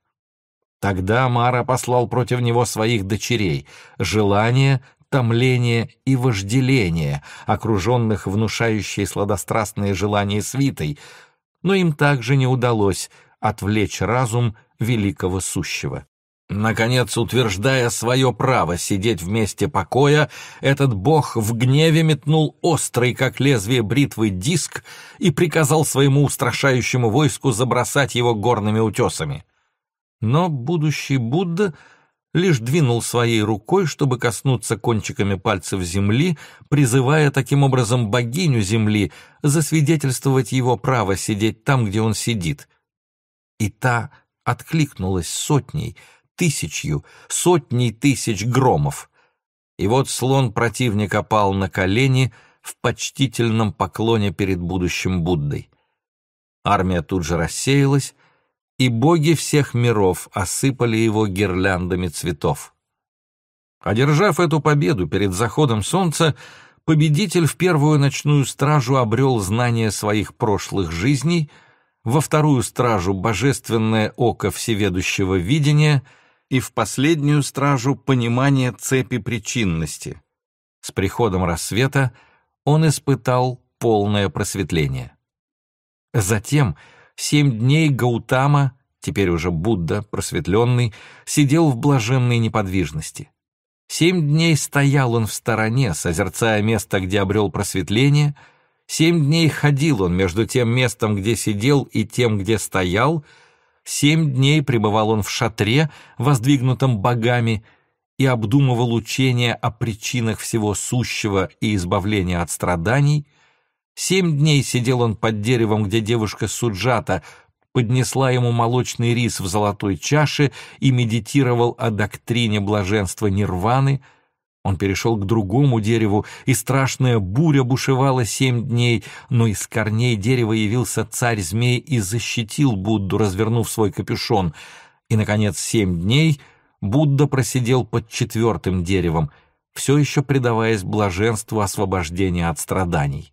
Speaker 1: Тогда Мара послал против него своих дочерей — желание, томление и вожделение, окруженных внушающей сладострастные желания свитой, но им также не удалось отвлечь разум великого сущего. Наконец, утверждая свое право сидеть вместе покоя, этот бог в гневе метнул острый, как лезвие бритвы, диск и приказал своему устрашающему войску забросать его горными утесами. Но будущий Будда лишь двинул своей рукой, чтобы коснуться кончиками пальцев земли, призывая таким образом богиню земли засвидетельствовать его право сидеть там, где он сидит. И та откликнулась сотней, тысячью, сотней тысяч громов. И вот слон противника пал на колени в почтительном поклоне перед будущим Буддой. Армия тут же рассеялась, и боги всех миров осыпали его гирляндами цветов. Одержав эту победу перед заходом солнца, победитель в первую ночную стражу обрел знание своих прошлых жизней, во вторую стражу — божественное око всеведущего видения и в последнюю стражу — понимание цепи причинности. С приходом рассвета он испытал полное просветление. Затем — Семь дней Гаутама, теперь уже Будда, просветленный, сидел в блаженной неподвижности. Семь дней стоял он в стороне, созерцая место, где обрел просветление. Семь дней ходил он между тем местом, где сидел, и тем, где стоял. Семь дней пребывал он в шатре, воздвигнутом богами, и обдумывал учение о причинах всего сущего и избавления от страданий — Семь дней сидел он под деревом, где девушка Суджата поднесла ему молочный рис в золотой чаше и медитировал о доктрине блаженства нирваны. Он перешел к другому дереву, и страшная буря бушевала семь дней, но из корней дерева явился царь-змей и защитил Будду, развернув свой капюшон. И, наконец, семь дней Будда просидел под четвертым деревом, все еще предаваясь блаженству освобождения от страданий.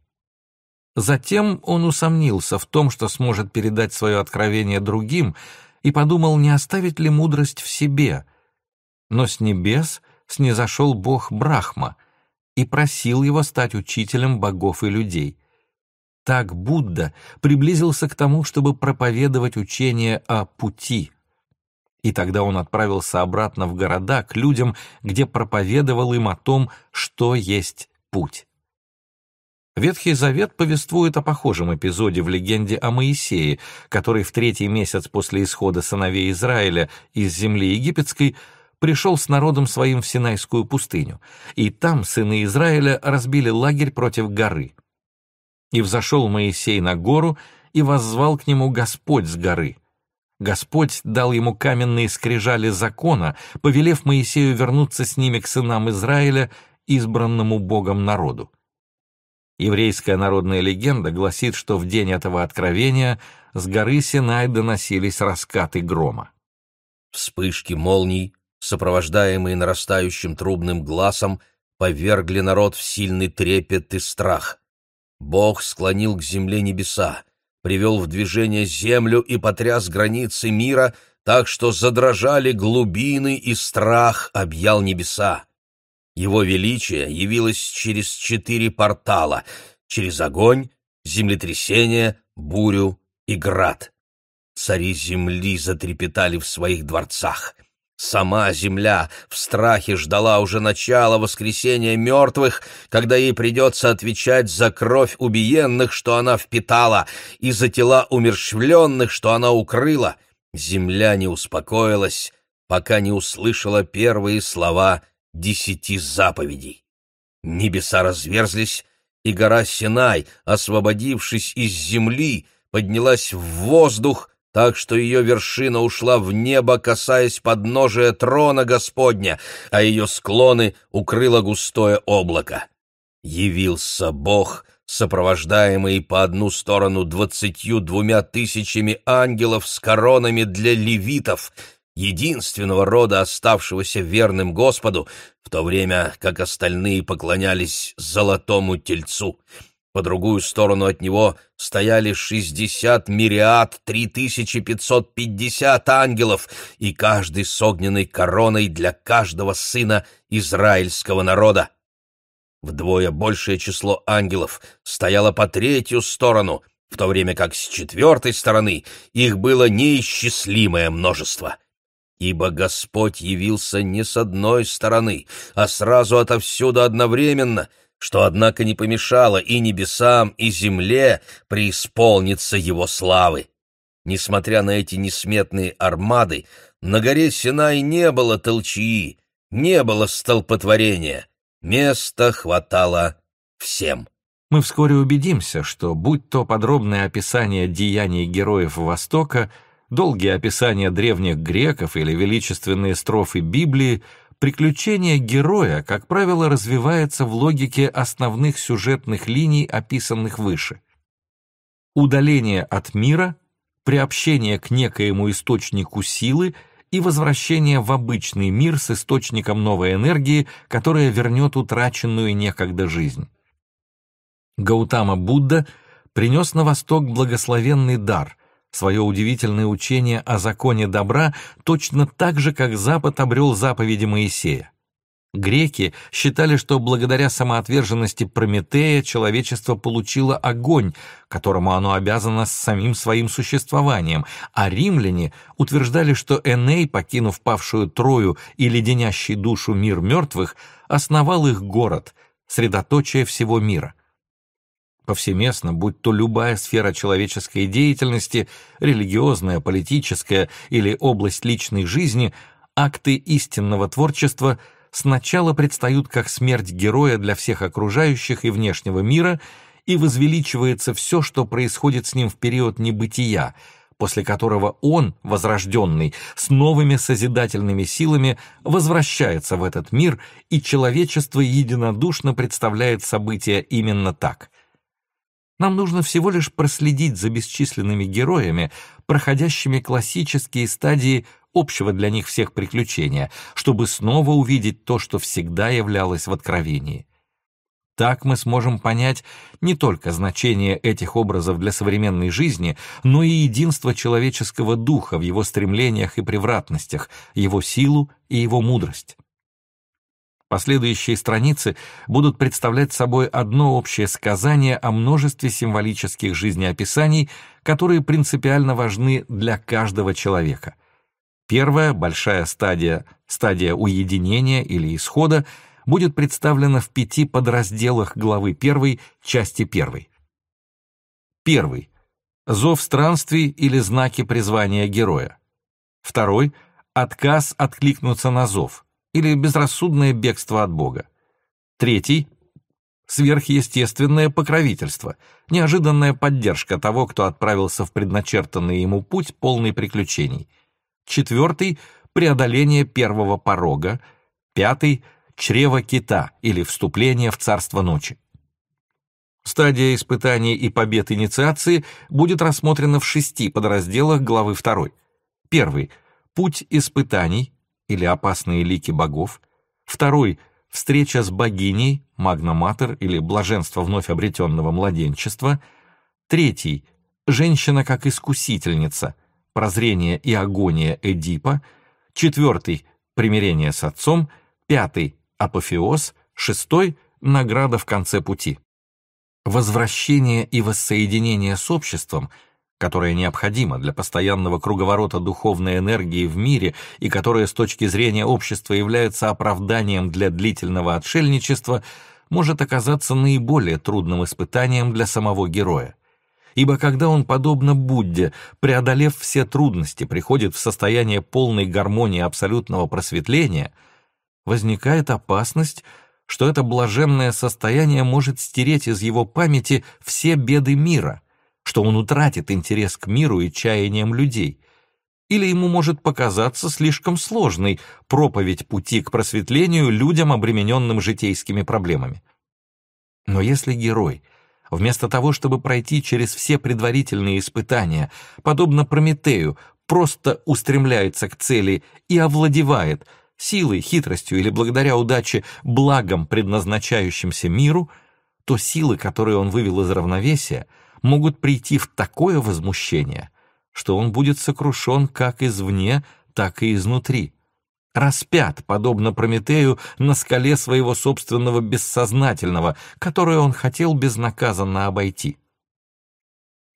Speaker 1: Затем он усомнился в том, что сможет передать свое откровение другим, и подумал, не оставить ли мудрость в себе. Но с небес снизошел бог Брахма и просил его стать учителем богов и людей. Так Будда приблизился к тому, чтобы проповедовать учение о пути. И тогда он отправился обратно в города, к людям, где проповедовал им о том, что есть путь. Ветхий Завет повествует о похожем эпизоде в легенде о Моисее, который в третий месяц после исхода сыновей Израиля из земли египетской пришел с народом своим в Синайскую пустыню, и там сыны Израиля разбили лагерь против горы. И взошел Моисей на гору, и воззвал к нему Господь с горы. Господь дал ему каменные скрижали закона, повелев Моисею вернуться с ними к сынам Израиля, избранному Богом народу. Еврейская народная легенда гласит, что в день этого откровения с горы Синай доносились раскаты грома.
Speaker 2: Вспышки молний, сопровождаемые нарастающим трубным глазом, повергли народ в сильный трепет и страх. Бог склонил к земле небеса, привел в движение землю и потряс границы мира, так что задрожали глубины и страх объял небеса. Его величие явилось через четыре портала — через огонь, землетрясение, бурю и град. Цари земли затрепетали в своих дворцах. Сама земля в страхе ждала уже начала воскресения мертвых, когда ей придется отвечать за кровь убиенных, что она впитала, и за тела умерщвленных, что она укрыла. Земля не успокоилась, пока не услышала первые слова десяти заповедей. Небеса разверзлись, и гора Синай, освободившись из земли, поднялась в воздух, так что ее вершина ушла в небо, касаясь подножия трона Господня, а ее склоны укрыло густое облако. Явился Бог, сопровождаемый по одну сторону двадцатью двумя тысячами ангелов с коронами для левитов, единственного рода, оставшегося верным Господу, в то время как остальные поклонялись золотому тельцу. По другую сторону от него стояли шестьдесят мириад три тысячи пятьсот пятьдесят ангелов, и каждый с огненной короной для каждого сына израильского народа. Вдвое большее число ангелов стояло по третью сторону, в то время как с четвертой стороны их было неисчислимое множество. Ибо Господь явился не с одной стороны, а сразу отовсюду одновременно, что, однако, не помешало и небесам, и земле преисполниться Его славы. Несмотря на эти несметные армады, на горе Синай не было толчии, не было столпотворения, места хватало всем.
Speaker 1: Мы вскоре убедимся, что, будь то подробное описание деяний героев Востока — долгие описания древних греков или величественные строфы Библии, приключение героя, как правило, развивается в логике основных сюжетных линий, описанных выше. Удаление от мира, приобщение к некоему источнику силы и возвращение в обычный мир с источником новой энергии, которая вернет утраченную некогда жизнь. Гаутама Будда принес на восток благословенный дар, свое удивительное учение о законе добра точно так же, как Запад обрел заповеди Моисея. Греки считали, что благодаря самоотверженности Прометея человечество получило огонь, которому оно обязано с самим своим существованием, а римляне утверждали, что Эней, покинув павшую Трою и леденящий душу мир мертвых, основал их город, средоточие всего мира повсеместно, будь то любая сфера человеческой деятельности, религиозная, политическая или область личной жизни, акты истинного творчества сначала предстают как смерть героя для всех окружающих и внешнего мира, и возвеличивается все, что происходит с ним в период небытия, после которого он, возрожденный, с новыми созидательными силами возвращается в этот мир, и человечество единодушно представляет события именно так — нам нужно всего лишь проследить за бесчисленными героями, проходящими классические стадии общего для них всех приключения, чтобы снова увидеть то, что всегда являлось в откровении. Так мы сможем понять не только значение этих образов для современной жизни, но и единство человеческого духа в его стремлениях и превратностях, его силу и его мудрость. Последующие страницы будут представлять собой одно общее сказание о множестве символических жизнеописаний, которые принципиально важны для каждого человека. Первая, большая стадия, стадия уединения или исхода, будет представлена в пяти подразделах главы 1, части 1. Первый. Зов странствий или знаки призвания героя. Второй. Отказ откликнуться на зов или безрассудное бегство от Бога. Третий — сверхъестественное покровительство, неожиданная поддержка того, кто отправился в предначертанный ему путь, полный приключений. Четвертый — преодоление первого порога. Пятый — чрево кита или вступление в царство ночи. Стадия испытаний и побед инициации будет рассмотрена в шести подразделах главы 2. Первый — путь испытаний, или опасные лики богов, второй — встреча с богиней, магноматер или блаженство вновь обретенного младенчества, третий — женщина как искусительница, прозрение и агония Эдипа, четвертый — примирение с отцом, пятый — апофеоз, шестой — награда в конце пути. Возвращение и воссоединение с обществом которая необходима для постоянного круговорота духовной энергии в мире и которая с точки зрения общества является оправданием для длительного отшельничества, может оказаться наиболее трудным испытанием для самого героя. Ибо когда он, подобно Будде, преодолев все трудности, приходит в состояние полной гармонии абсолютного просветления, возникает опасность, что это блаженное состояние может стереть из его памяти все беды мира, что он утратит интерес к миру и чаяниям людей, или ему может показаться слишком сложной проповедь пути к просветлению людям, обремененным житейскими проблемами. Но если герой, вместо того, чтобы пройти через все предварительные испытания, подобно Прометею, просто устремляется к цели и овладевает силой, хитростью или благодаря удаче благом, предназначающимся миру, то силы, которые он вывел из равновесия, могут прийти в такое возмущение — что он будет сокрушен как извне, так и изнутри. Распят, подобно Прометею, на скале своего собственного бессознательного, которое он хотел безнаказанно обойти.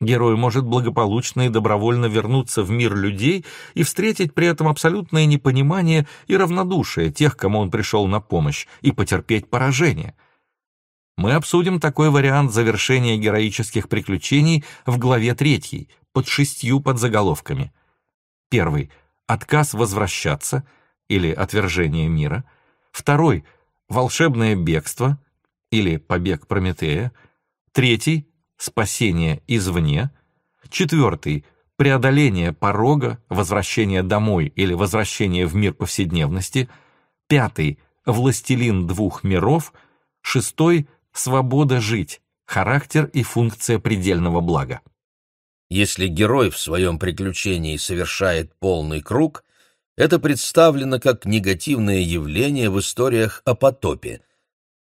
Speaker 1: Герой может благополучно и добровольно вернуться в мир людей и встретить при этом абсолютное непонимание и равнодушие тех, кому он пришел на помощь, и потерпеть поражение. Мы обсудим такой вариант завершения героических приключений в главе 3, под шестью подзаголовками. Первый — отказ возвращаться или отвержение мира. Второй — волшебное бегство или побег Прометея. Третий — спасение извне. Четвертый — преодоление порога, возвращение домой или возвращение в мир повседневности. Пятый — властелин двух миров. Шестой — свобода жить, характер и функция предельного блага.
Speaker 2: Если герой в своем приключении совершает полный круг, это представлено как негативное явление в историях о потопе.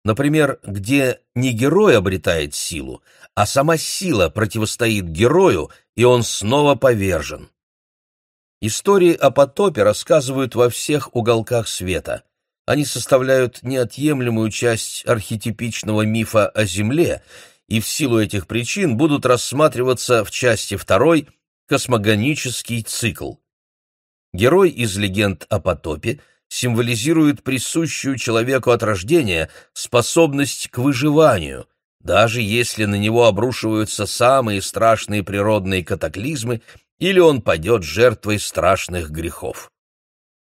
Speaker 2: Например, где не герой обретает силу, а сама сила противостоит герою, и он снова повержен. Истории о потопе рассказывают во всех уголках света. Они составляют неотъемлемую часть архетипичного мифа о Земле и в силу этих причин будут рассматриваться в части второй космогонический цикл. Герой из легенд о потопе символизирует присущую человеку от рождения способность к выживанию, даже если на него обрушиваются самые страшные природные катаклизмы или он падет жертвой страшных грехов.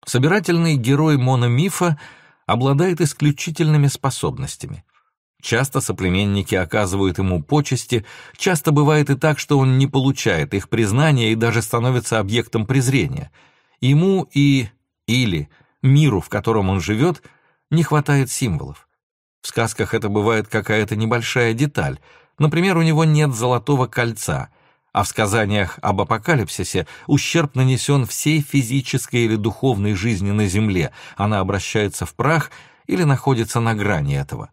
Speaker 1: Собирательный герой мономифа обладает исключительными способностями. Часто соплеменники оказывают ему почести, часто бывает и так, что он не получает их признания и даже становится объектом презрения. Ему и или миру, в котором он живет, не хватает символов. В сказках это бывает какая-то небольшая деталь. Например, у него нет золотого кольца, а в сказаниях об апокалипсисе ущерб нанесен всей физической или духовной жизни на Земле, она обращается в прах или находится на грани этого.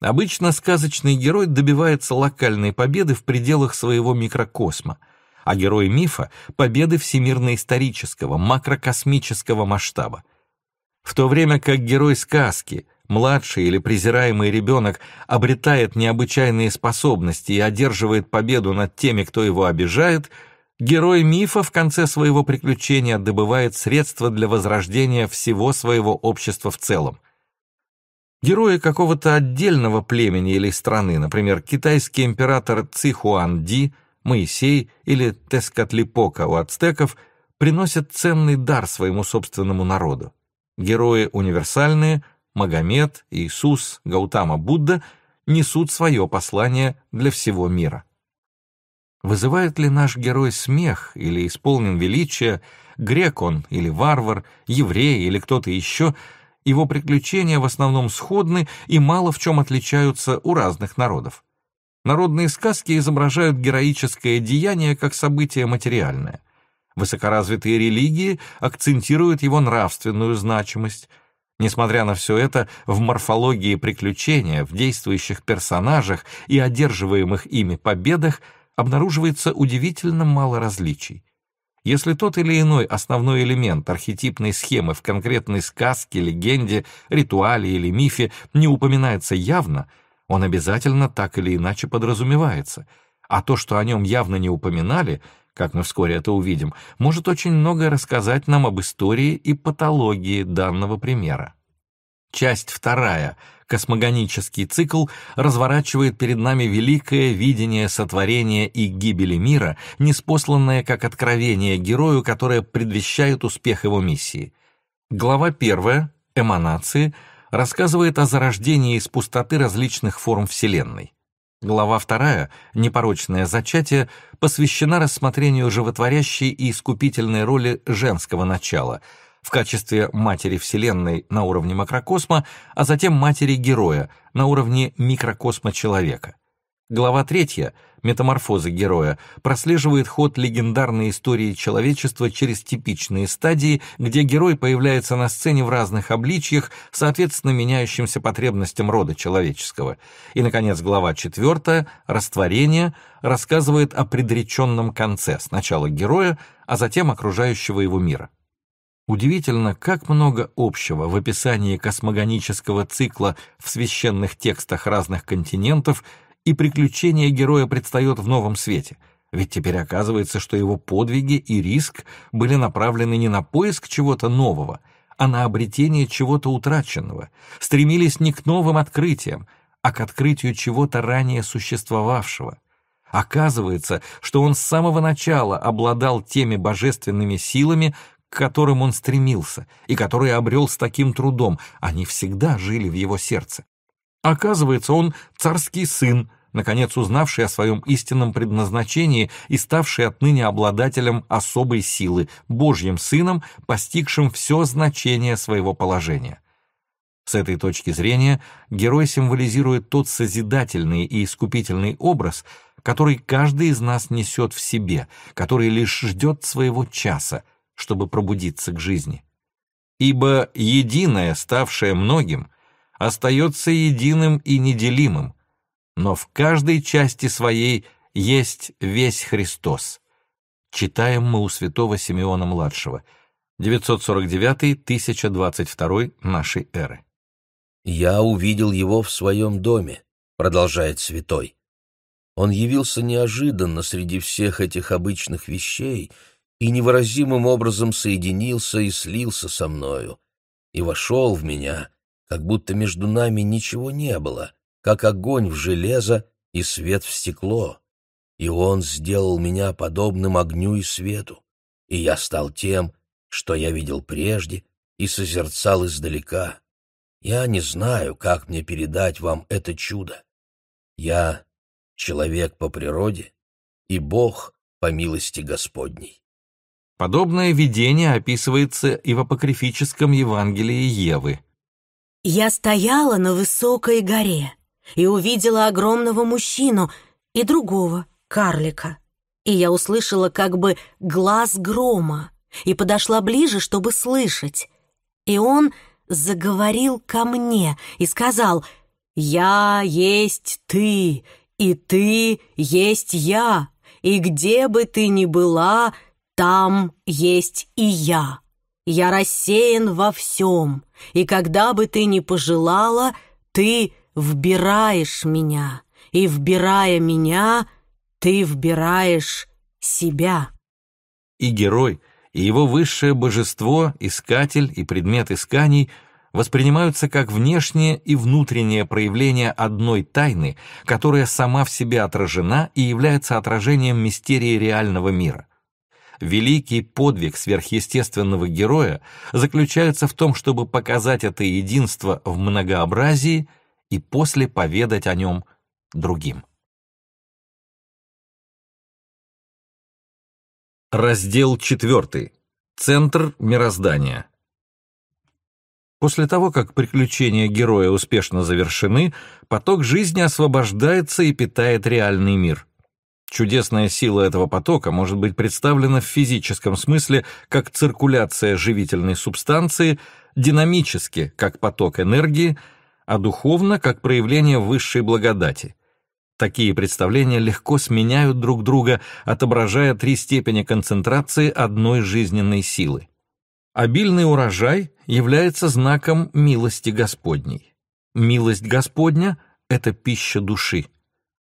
Speaker 1: Обычно сказочный герой добивается локальной победы в пределах своего микрокосма, а герой мифа — победы всемирно-исторического, макрокосмического масштаба. В то время как герой сказки, младший или презираемый ребенок, обретает необычайные способности и одерживает победу над теми, кто его обижает, герой мифа в конце своего приключения добывает средства для возрождения всего своего общества в целом. Герои какого-то отдельного племени или страны, например, китайский император Цихуан-Ди, Моисей или Тескатлипока у ацтеков, приносят ценный дар своему собственному народу. Герои универсальные, Магомед, Иисус, Гаутама Будда несут свое послание для всего мира. Вызывает ли наш герой смех или исполнен величия, грек он или варвар, еврей или кто-то еще – его приключения в основном сходны и мало в чем отличаются у разных народов. Народные сказки изображают героическое деяние как событие материальное. Высокоразвитые религии акцентируют его нравственную значимость. Несмотря на все это, в морфологии приключения, в действующих персонажах и одерживаемых ими победах обнаруживается удивительно мало различий. Если тот или иной основной элемент архетипной схемы в конкретной сказке, легенде, ритуале или мифе не упоминается явно, он обязательно так или иначе подразумевается, А то, что о нем явно не упоминали, как мы вскоре это увидим, может очень многое рассказать нам об истории и патологии данного примера. Часть вторая, космогонический цикл, разворачивает перед нами великое видение сотворения и гибели мира, неспосланное как откровение герою, которое предвещает успех его миссии. Глава первая, эманации, рассказывает о зарождении из пустоты различных форм Вселенной. Глава вторая, непорочное зачатие, посвящена рассмотрению животворящей и искупительной роли женского начала — в качестве матери Вселенной на уровне макрокосма, а затем матери-героя на уровне микрокосма человека. Глава третья «Метаморфозы героя» прослеживает ход легендарной истории человечества через типичные стадии, где герой появляется на сцене в разных обличьях, соответственно меняющимся потребностям рода человеческого. И, наконец, глава четвертая «Растворение» рассказывает о предреченном конце, сначала героя, а затем окружающего его мира. Удивительно, как много общего в описании космогонического цикла в священных текстах разных континентов и приключения героя предстает в новом свете. Ведь теперь оказывается, что его подвиги и риск были направлены не на поиск чего-то нового, а на обретение чего-то утраченного, стремились не к новым открытиям, а к открытию чего-то ранее существовавшего. Оказывается, что он с самого начала обладал теми божественными силами, к которым он стремился и которые обрел с таким трудом, они всегда жили в его сердце. Оказывается, он царский сын, наконец узнавший о своем истинном предназначении и ставший отныне обладателем особой силы, Божьим сыном, постигшим все значение своего положения. С этой точки зрения герой символизирует тот созидательный и искупительный образ, который каждый из нас несет в себе, который лишь ждет своего часа — чтобы пробудиться к жизни. Ибо единое, ставшее многим, остается единым и неделимым, но в каждой части своей есть весь Христос. Читаем мы у святого Симеона-младшего, 949-1022 нашей эры.
Speaker 2: «Я увидел его в своем доме», — продолжает святой. Он явился неожиданно среди всех этих обычных вещей — и невыразимым образом соединился и слился со мною, и вошел в меня, как будто между нами ничего не было, как огонь в железо и свет в стекло. И он сделал меня подобным огню и свету, и я стал тем, что я видел прежде и созерцал издалека. Я не знаю, как мне передать вам это чудо. Я человек по природе и Бог по милости Господней.
Speaker 1: Подобное видение описывается и в апокрифическом Евангелии Евы.
Speaker 3: «Я стояла на высокой горе и увидела огромного мужчину и другого, карлика. И я услышала как бы глаз грома и подошла ближе, чтобы слышать. И он заговорил ко мне и сказал, «Я есть ты, и ты есть я, и где бы ты ни была, — там есть и я. Я рассеян во всем, и когда бы ты ни пожелала, ты вбираешь меня, и, вбирая меня, ты вбираешь себя.
Speaker 1: И герой, и его высшее божество, искатель и предмет исканий воспринимаются как внешнее и внутреннее проявление одной тайны, которая сама в себе отражена и является отражением мистерии реального мира — великий подвиг сверхъестественного героя заключается в том, чтобы показать это единство в многообразии и после поведать о нем другим. Раздел 4. Центр мироздания. После того, как приключения героя успешно завершены, поток жизни освобождается и питает реальный мир. Чудесная сила этого потока может быть представлена в физическом смысле как циркуляция живительной субстанции, динамически как поток энергии, а духовно как проявление высшей благодати. Такие представления легко сменяют друг друга, отображая три степени концентрации одной жизненной силы. Обильный урожай является знаком милости Господней. Милость Господня — это пища души.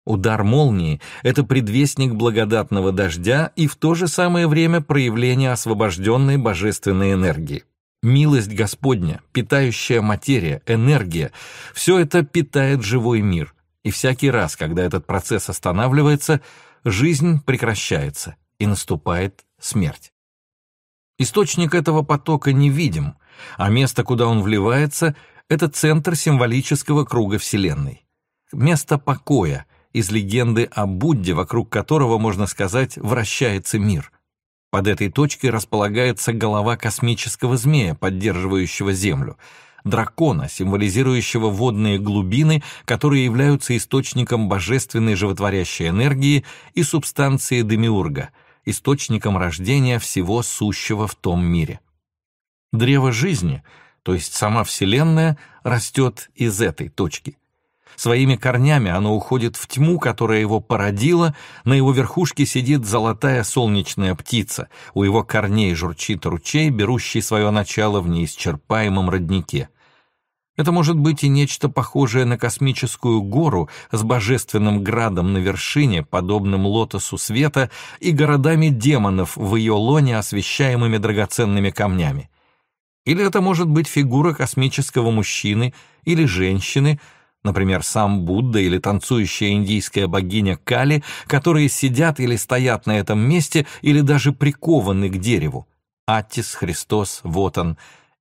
Speaker 1: Удар молнии — это предвестник благодатного дождя и в то же самое время проявление освобожденной божественной энергии. Милость Господня, питающая материя, энергия — все это питает живой мир. И всякий раз, когда этот процесс останавливается, жизнь прекращается и наступает смерть. Источник этого потока невидим, а место, куда он вливается, это центр символического круга Вселенной. Место покоя, из легенды о Будде, вокруг которого, можно сказать, вращается мир. Под этой точкой располагается голова космического змея, поддерживающего Землю, дракона, символизирующего водные глубины, которые являются источником божественной животворящей энергии и субстанции демиурга, источником рождения всего сущего в том мире. Древо жизни, то есть сама Вселенная, растет из этой точки. Своими корнями оно уходит в тьму, которая его породила, на его верхушке сидит золотая солнечная птица, у его корней журчит ручей, берущий свое начало в неисчерпаемом роднике. Это может быть и нечто похожее на космическую гору с божественным градом на вершине, подобным лотосу света, и городами демонов в ее лоне, освещаемыми драгоценными камнями. Или это может быть фигура космического мужчины или женщины, например, сам Будда или танцующая индийская богиня Кали, которые сидят или стоят на этом месте или даже прикованы к дереву. Аттис, Христос, вот он.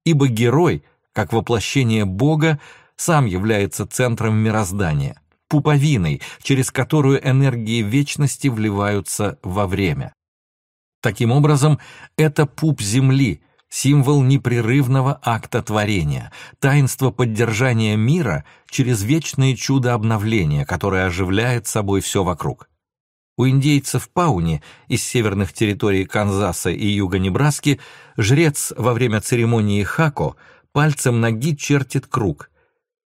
Speaker 1: Ибо герой, как воплощение Бога, сам является центром мироздания, пуповиной, через которую энергии вечности вливаются во время. Таким образом, это пуп Земли — символ непрерывного акта творения, таинство поддержания мира через вечное чудо обновления, которое оживляет собой все вокруг. У индейцев Пауни из северных территорий Канзаса и юга Небраски жрец во время церемонии Хако пальцем ноги чертит круг.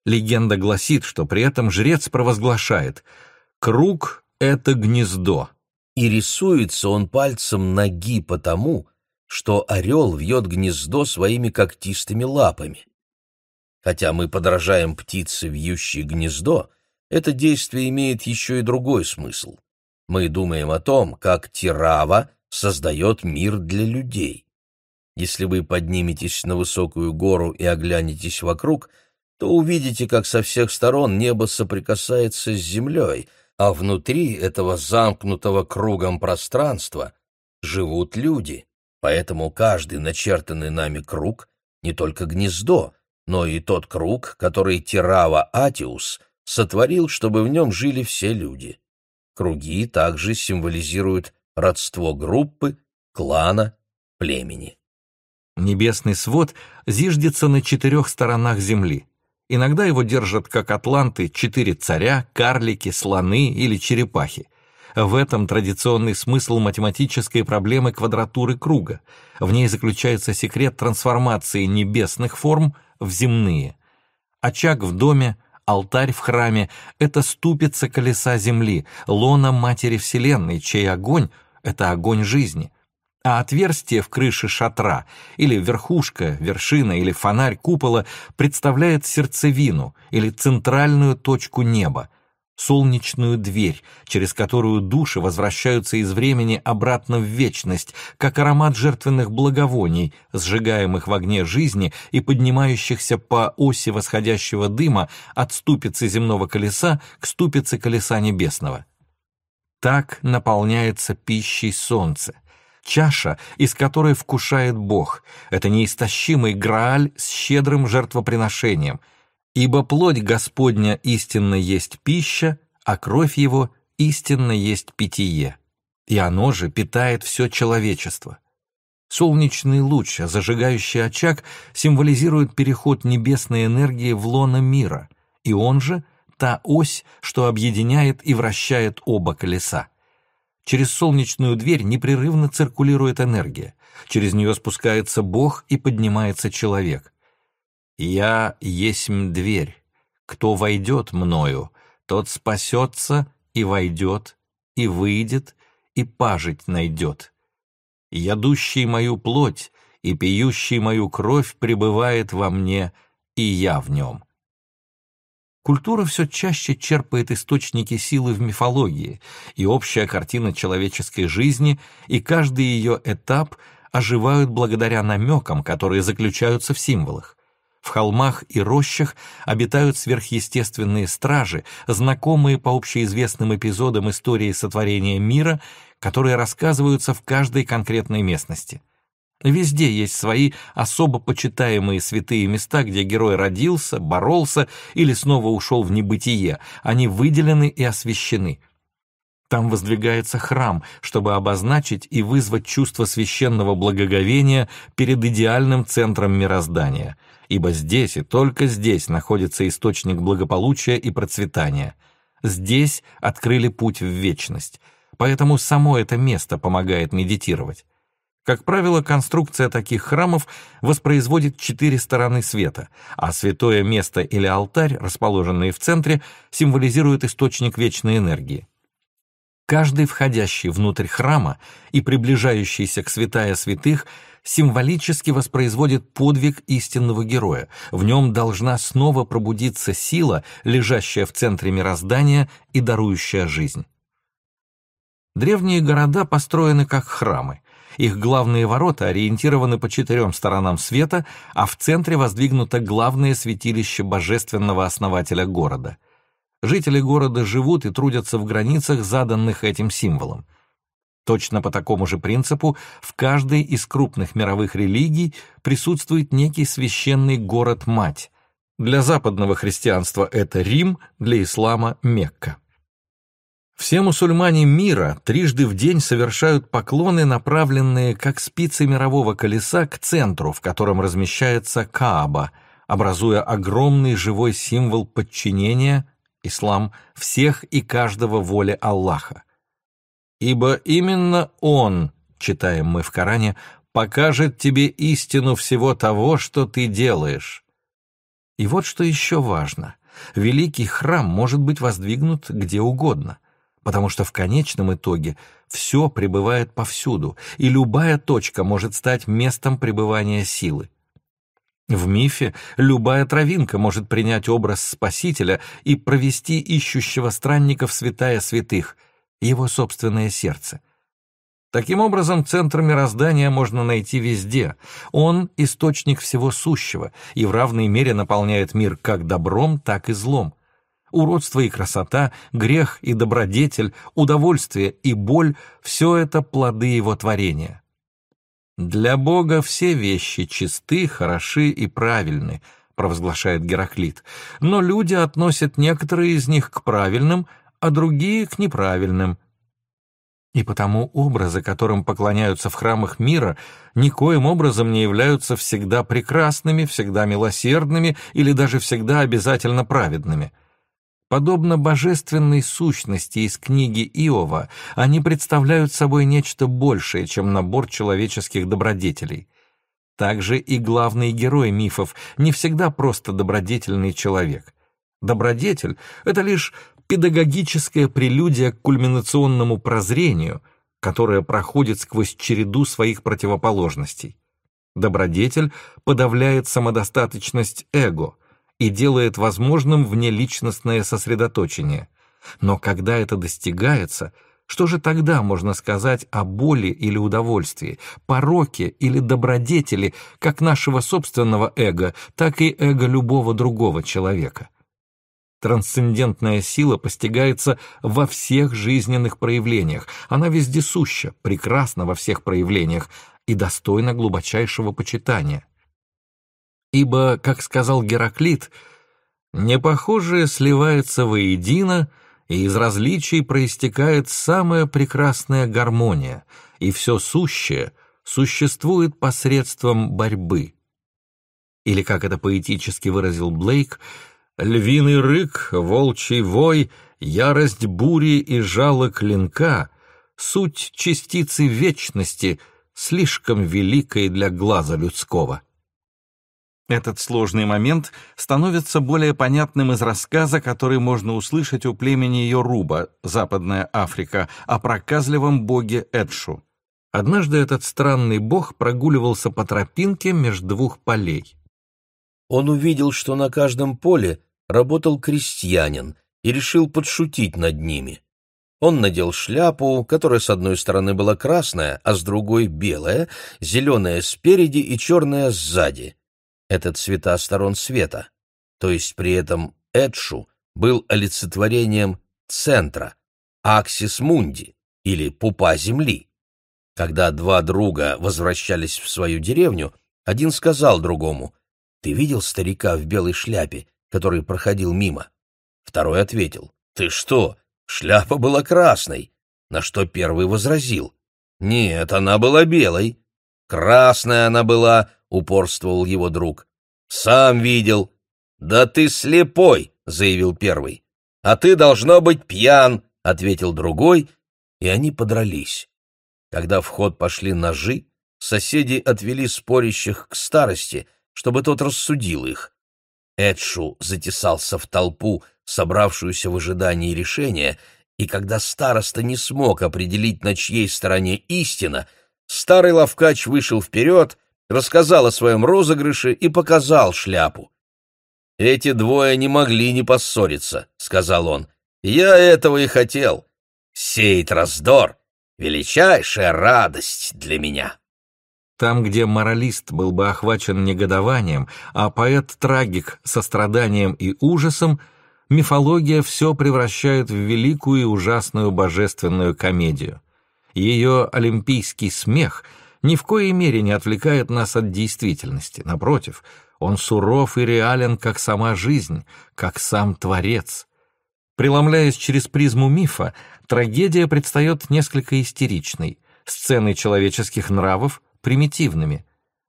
Speaker 1: Легенда гласит, что при этом жрец провозглашает «Круг — это гнездо».
Speaker 2: И рисуется он пальцем ноги потому, что орел вьет гнездо своими когтистыми лапами. Хотя мы подражаем птице, вьющей гнездо, это действие имеет еще и другой смысл. Мы думаем о том, как Тирава создает мир для людей. Если вы подниметесь на высокую гору и оглянетесь вокруг, то увидите, как со всех сторон небо соприкасается с землей, а внутри этого замкнутого кругом пространства живут люди. Поэтому каждый начертанный нами круг — не только гнездо, но и тот круг, который Тирава Атиус сотворил, чтобы в нем жили все люди. Круги также символизируют родство группы, клана, племени.
Speaker 1: Небесный свод зиждется на четырех сторонах Земли. Иногда его держат, как атланты, четыре царя, карлики, слоны или черепахи. В этом традиционный смысл математической проблемы квадратуры круга. В ней заключается секрет трансформации небесных форм в земные. Очаг в доме, алтарь в храме — это ступица колеса земли, лона Матери Вселенной, чей огонь — это огонь жизни. А отверстие в крыше шатра, или верхушка, вершина или фонарь купола представляет сердцевину или центральную точку неба, солнечную дверь, через которую души возвращаются из времени обратно в вечность, как аромат жертвенных благовоний, сжигаемых в огне жизни и поднимающихся по оси восходящего дыма от ступицы земного колеса к ступице колеса небесного. Так наполняется пищей солнце. Чаша, из которой вкушает Бог, это неистощимый Грааль с щедрым жертвоприношением — Ибо плоть Господня истинно есть пища, а кровь его истинно есть питье. И оно же питает все человечество. Солнечный луч, зажигающий очаг, символизирует переход небесной энергии в лоно мира, и он же — та ось, что объединяет и вращает оба колеса. Через солнечную дверь непрерывно циркулирует энергия, через нее спускается Бог и поднимается человек. «Я есмь дверь. Кто войдет мною, тот спасется и войдет, и выйдет, и пажить найдет. Ядущий мою плоть и пьющий мою кровь пребывает во мне, и я в нем». Культура все чаще черпает источники силы в мифологии, и общая картина человеческой жизни, и каждый ее этап оживают благодаря намекам, которые заключаются в символах. В холмах и рощах обитают сверхъестественные стражи, знакомые по общеизвестным эпизодам истории сотворения мира, которые рассказываются в каждой конкретной местности. Везде есть свои особо почитаемые святые места, где герой родился, боролся или снова ушел в небытие. Они выделены и освящены. Там воздвигается храм, чтобы обозначить и вызвать чувство священного благоговения перед идеальным центром мироздания, ибо здесь и только здесь находится источник благополучия и процветания. Здесь открыли путь в вечность, поэтому само это место помогает медитировать. Как правило, конструкция таких храмов воспроизводит четыре стороны света, а святое место или алтарь, расположенные в центре, символизирует источник вечной энергии. Каждый входящий внутрь храма и приближающийся к святая святых символически воспроизводит подвиг истинного героя. В нем должна снова пробудиться сила, лежащая в центре мироздания и дарующая жизнь. Древние города построены как храмы. Их главные ворота ориентированы по четырем сторонам света, а в центре воздвигнуто главное святилище божественного основателя города. Жители города живут и трудятся в границах, заданных этим символом. Точно по такому же принципу в каждой из крупных мировых религий присутствует некий священный город-мать. Для западного христианства это Рим, для ислама — Мекка. Все мусульмане мира трижды в день совершают поклоны, направленные как спицы мирового колеса к центру, в котором размещается Кааба, образуя огромный живой символ подчинения, ислам, всех и каждого воле Аллаха. «Ибо именно Он, — читаем мы в Коране, — покажет тебе истину всего того, что ты делаешь». И вот что еще важно. Великий храм может быть воздвигнут где угодно — потому что в конечном итоге все пребывает повсюду, и любая точка может стать местом пребывания силы. В мифе любая травинка может принять образ Спасителя и провести ищущего странника в святая святых, его собственное сердце. Таким образом, центр мироздания можно найти везде. Он — источник всего сущего и в равной мере наполняет мир как добром, так и злом уродство и красота, грех и добродетель, удовольствие и боль — все это плоды его творения. «Для Бога все вещи чисты, хороши и правильны», — провозглашает Гераклит, «но люди относят некоторые из них к правильным, а другие — к неправильным». И потому образы, которым поклоняются в храмах мира, никоим образом не являются всегда прекрасными, всегда милосердными или даже всегда обязательно праведными — Подобно божественной сущности из книги Иова, они представляют собой нечто большее, чем набор человеческих добродетелей. Также и главный герой мифов не всегда просто добродетельный человек. Добродетель — это лишь педагогическая прелюдия к кульминационному прозрению, которое проходит сквозь череду своих противоположностей. Добродетель подавляет самодостаточность эго — и делает возможным внеличностное сосредоточение. Но когда это достигается, что же тогда можно сказать о боли или удовольствии, пороке или добродетели, как нашего собственного эго, так и эго любого другого человека? Трансцендентная сила постигается во всех жизненных проявлениях. Она вездесуща, прекрасна во всех проявлениях и достойна глубочайшего почитания ибо, как сказал Гераклит, непохожее сливается воедино, и из различий проистекает самая прекрасная гармония, и все сущее существует посредством борьбы. Или, как это поэтически выразил Блейк, «Львиный рык, волчий вой, ярость бури и жало клинка — суть частицы вечности, слишком великой для глаза людского». Этот сложный момент становится более понятным из рассказа, который можно услышать у племени Йоруба, Западная Африка, о проказливом боге Эдшу. Однажды этот странный бог прогуливался по тропинке между двух полей.
Speaker 2: Он увидел, что на каждом поле работал крестьянин и решил подшутить над ними. Он надел шляпу, которая с одной стороны была красная, а с другой — белая, зеленая спереди и черная сзади. Это цвета сторон света. То есть при этом Эдшу был олицетворением центра, аксис мунди, или пупа земли. Когда два друга возвращались в свою деревню, один сказал другому, «Ты видел старика в белой шляпе, который проходил мимо?» Второй ответил, «Ты что, Шляпа была красной, на что первый возразил. «Нет, она была белой». «Красная она была», — упорствовал его друг. «Сам видел». «Да ты слепой», — заявил первый. «А ты должно быть пьян», — ответил другой, и они подрались. Когда в ход пошли ножи, соседи отвели спорящих к старости, чтобы тот рассудил их. Эдшу затесался в толпу, собравшуюся в ожидании решения, и когда староста не смог определить, на чьей стороне истина, старый ловкач вышел вперед, рассказал о своем розыгрыше и показал шляпу. «Эти двое не могли не поссориться», — сказал он. «Я этого и хотел. Сеять раздор — величайшая радость для меня».
Speaker 1: Там, где моралист был бы охвачен негодованием, а поэт-трагик — состраданием и ужасом, мифология все превращает в великую и ужасную божественную комедию. Ее олимпийский смех ни в коей мере не отвлекает нас от действительности. Напротив, он суров и реален, как сама жизнь, как сам Творец. Преломляясь через призму мифа, трагедия предстает несколько истеричной. Сцены человеческих нравов примитивными.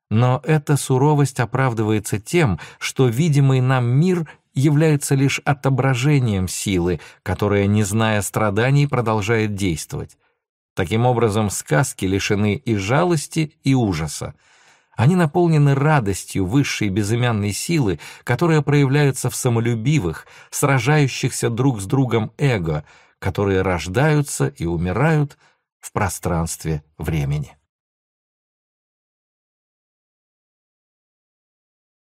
Speaker 1: Но эта суровость оправдывается тем, что видимый нам мир является лишь отображением силы, которая, не зная страданий, продолжает действовать. Таким образом, сказки лишены и жалости, и ужаса. Они наполнены радостью высшей безымянной силы, которая проявляется в самолюбивых, сражающихся друг с другом эго, которые рождаются и умирают в пространстве времени.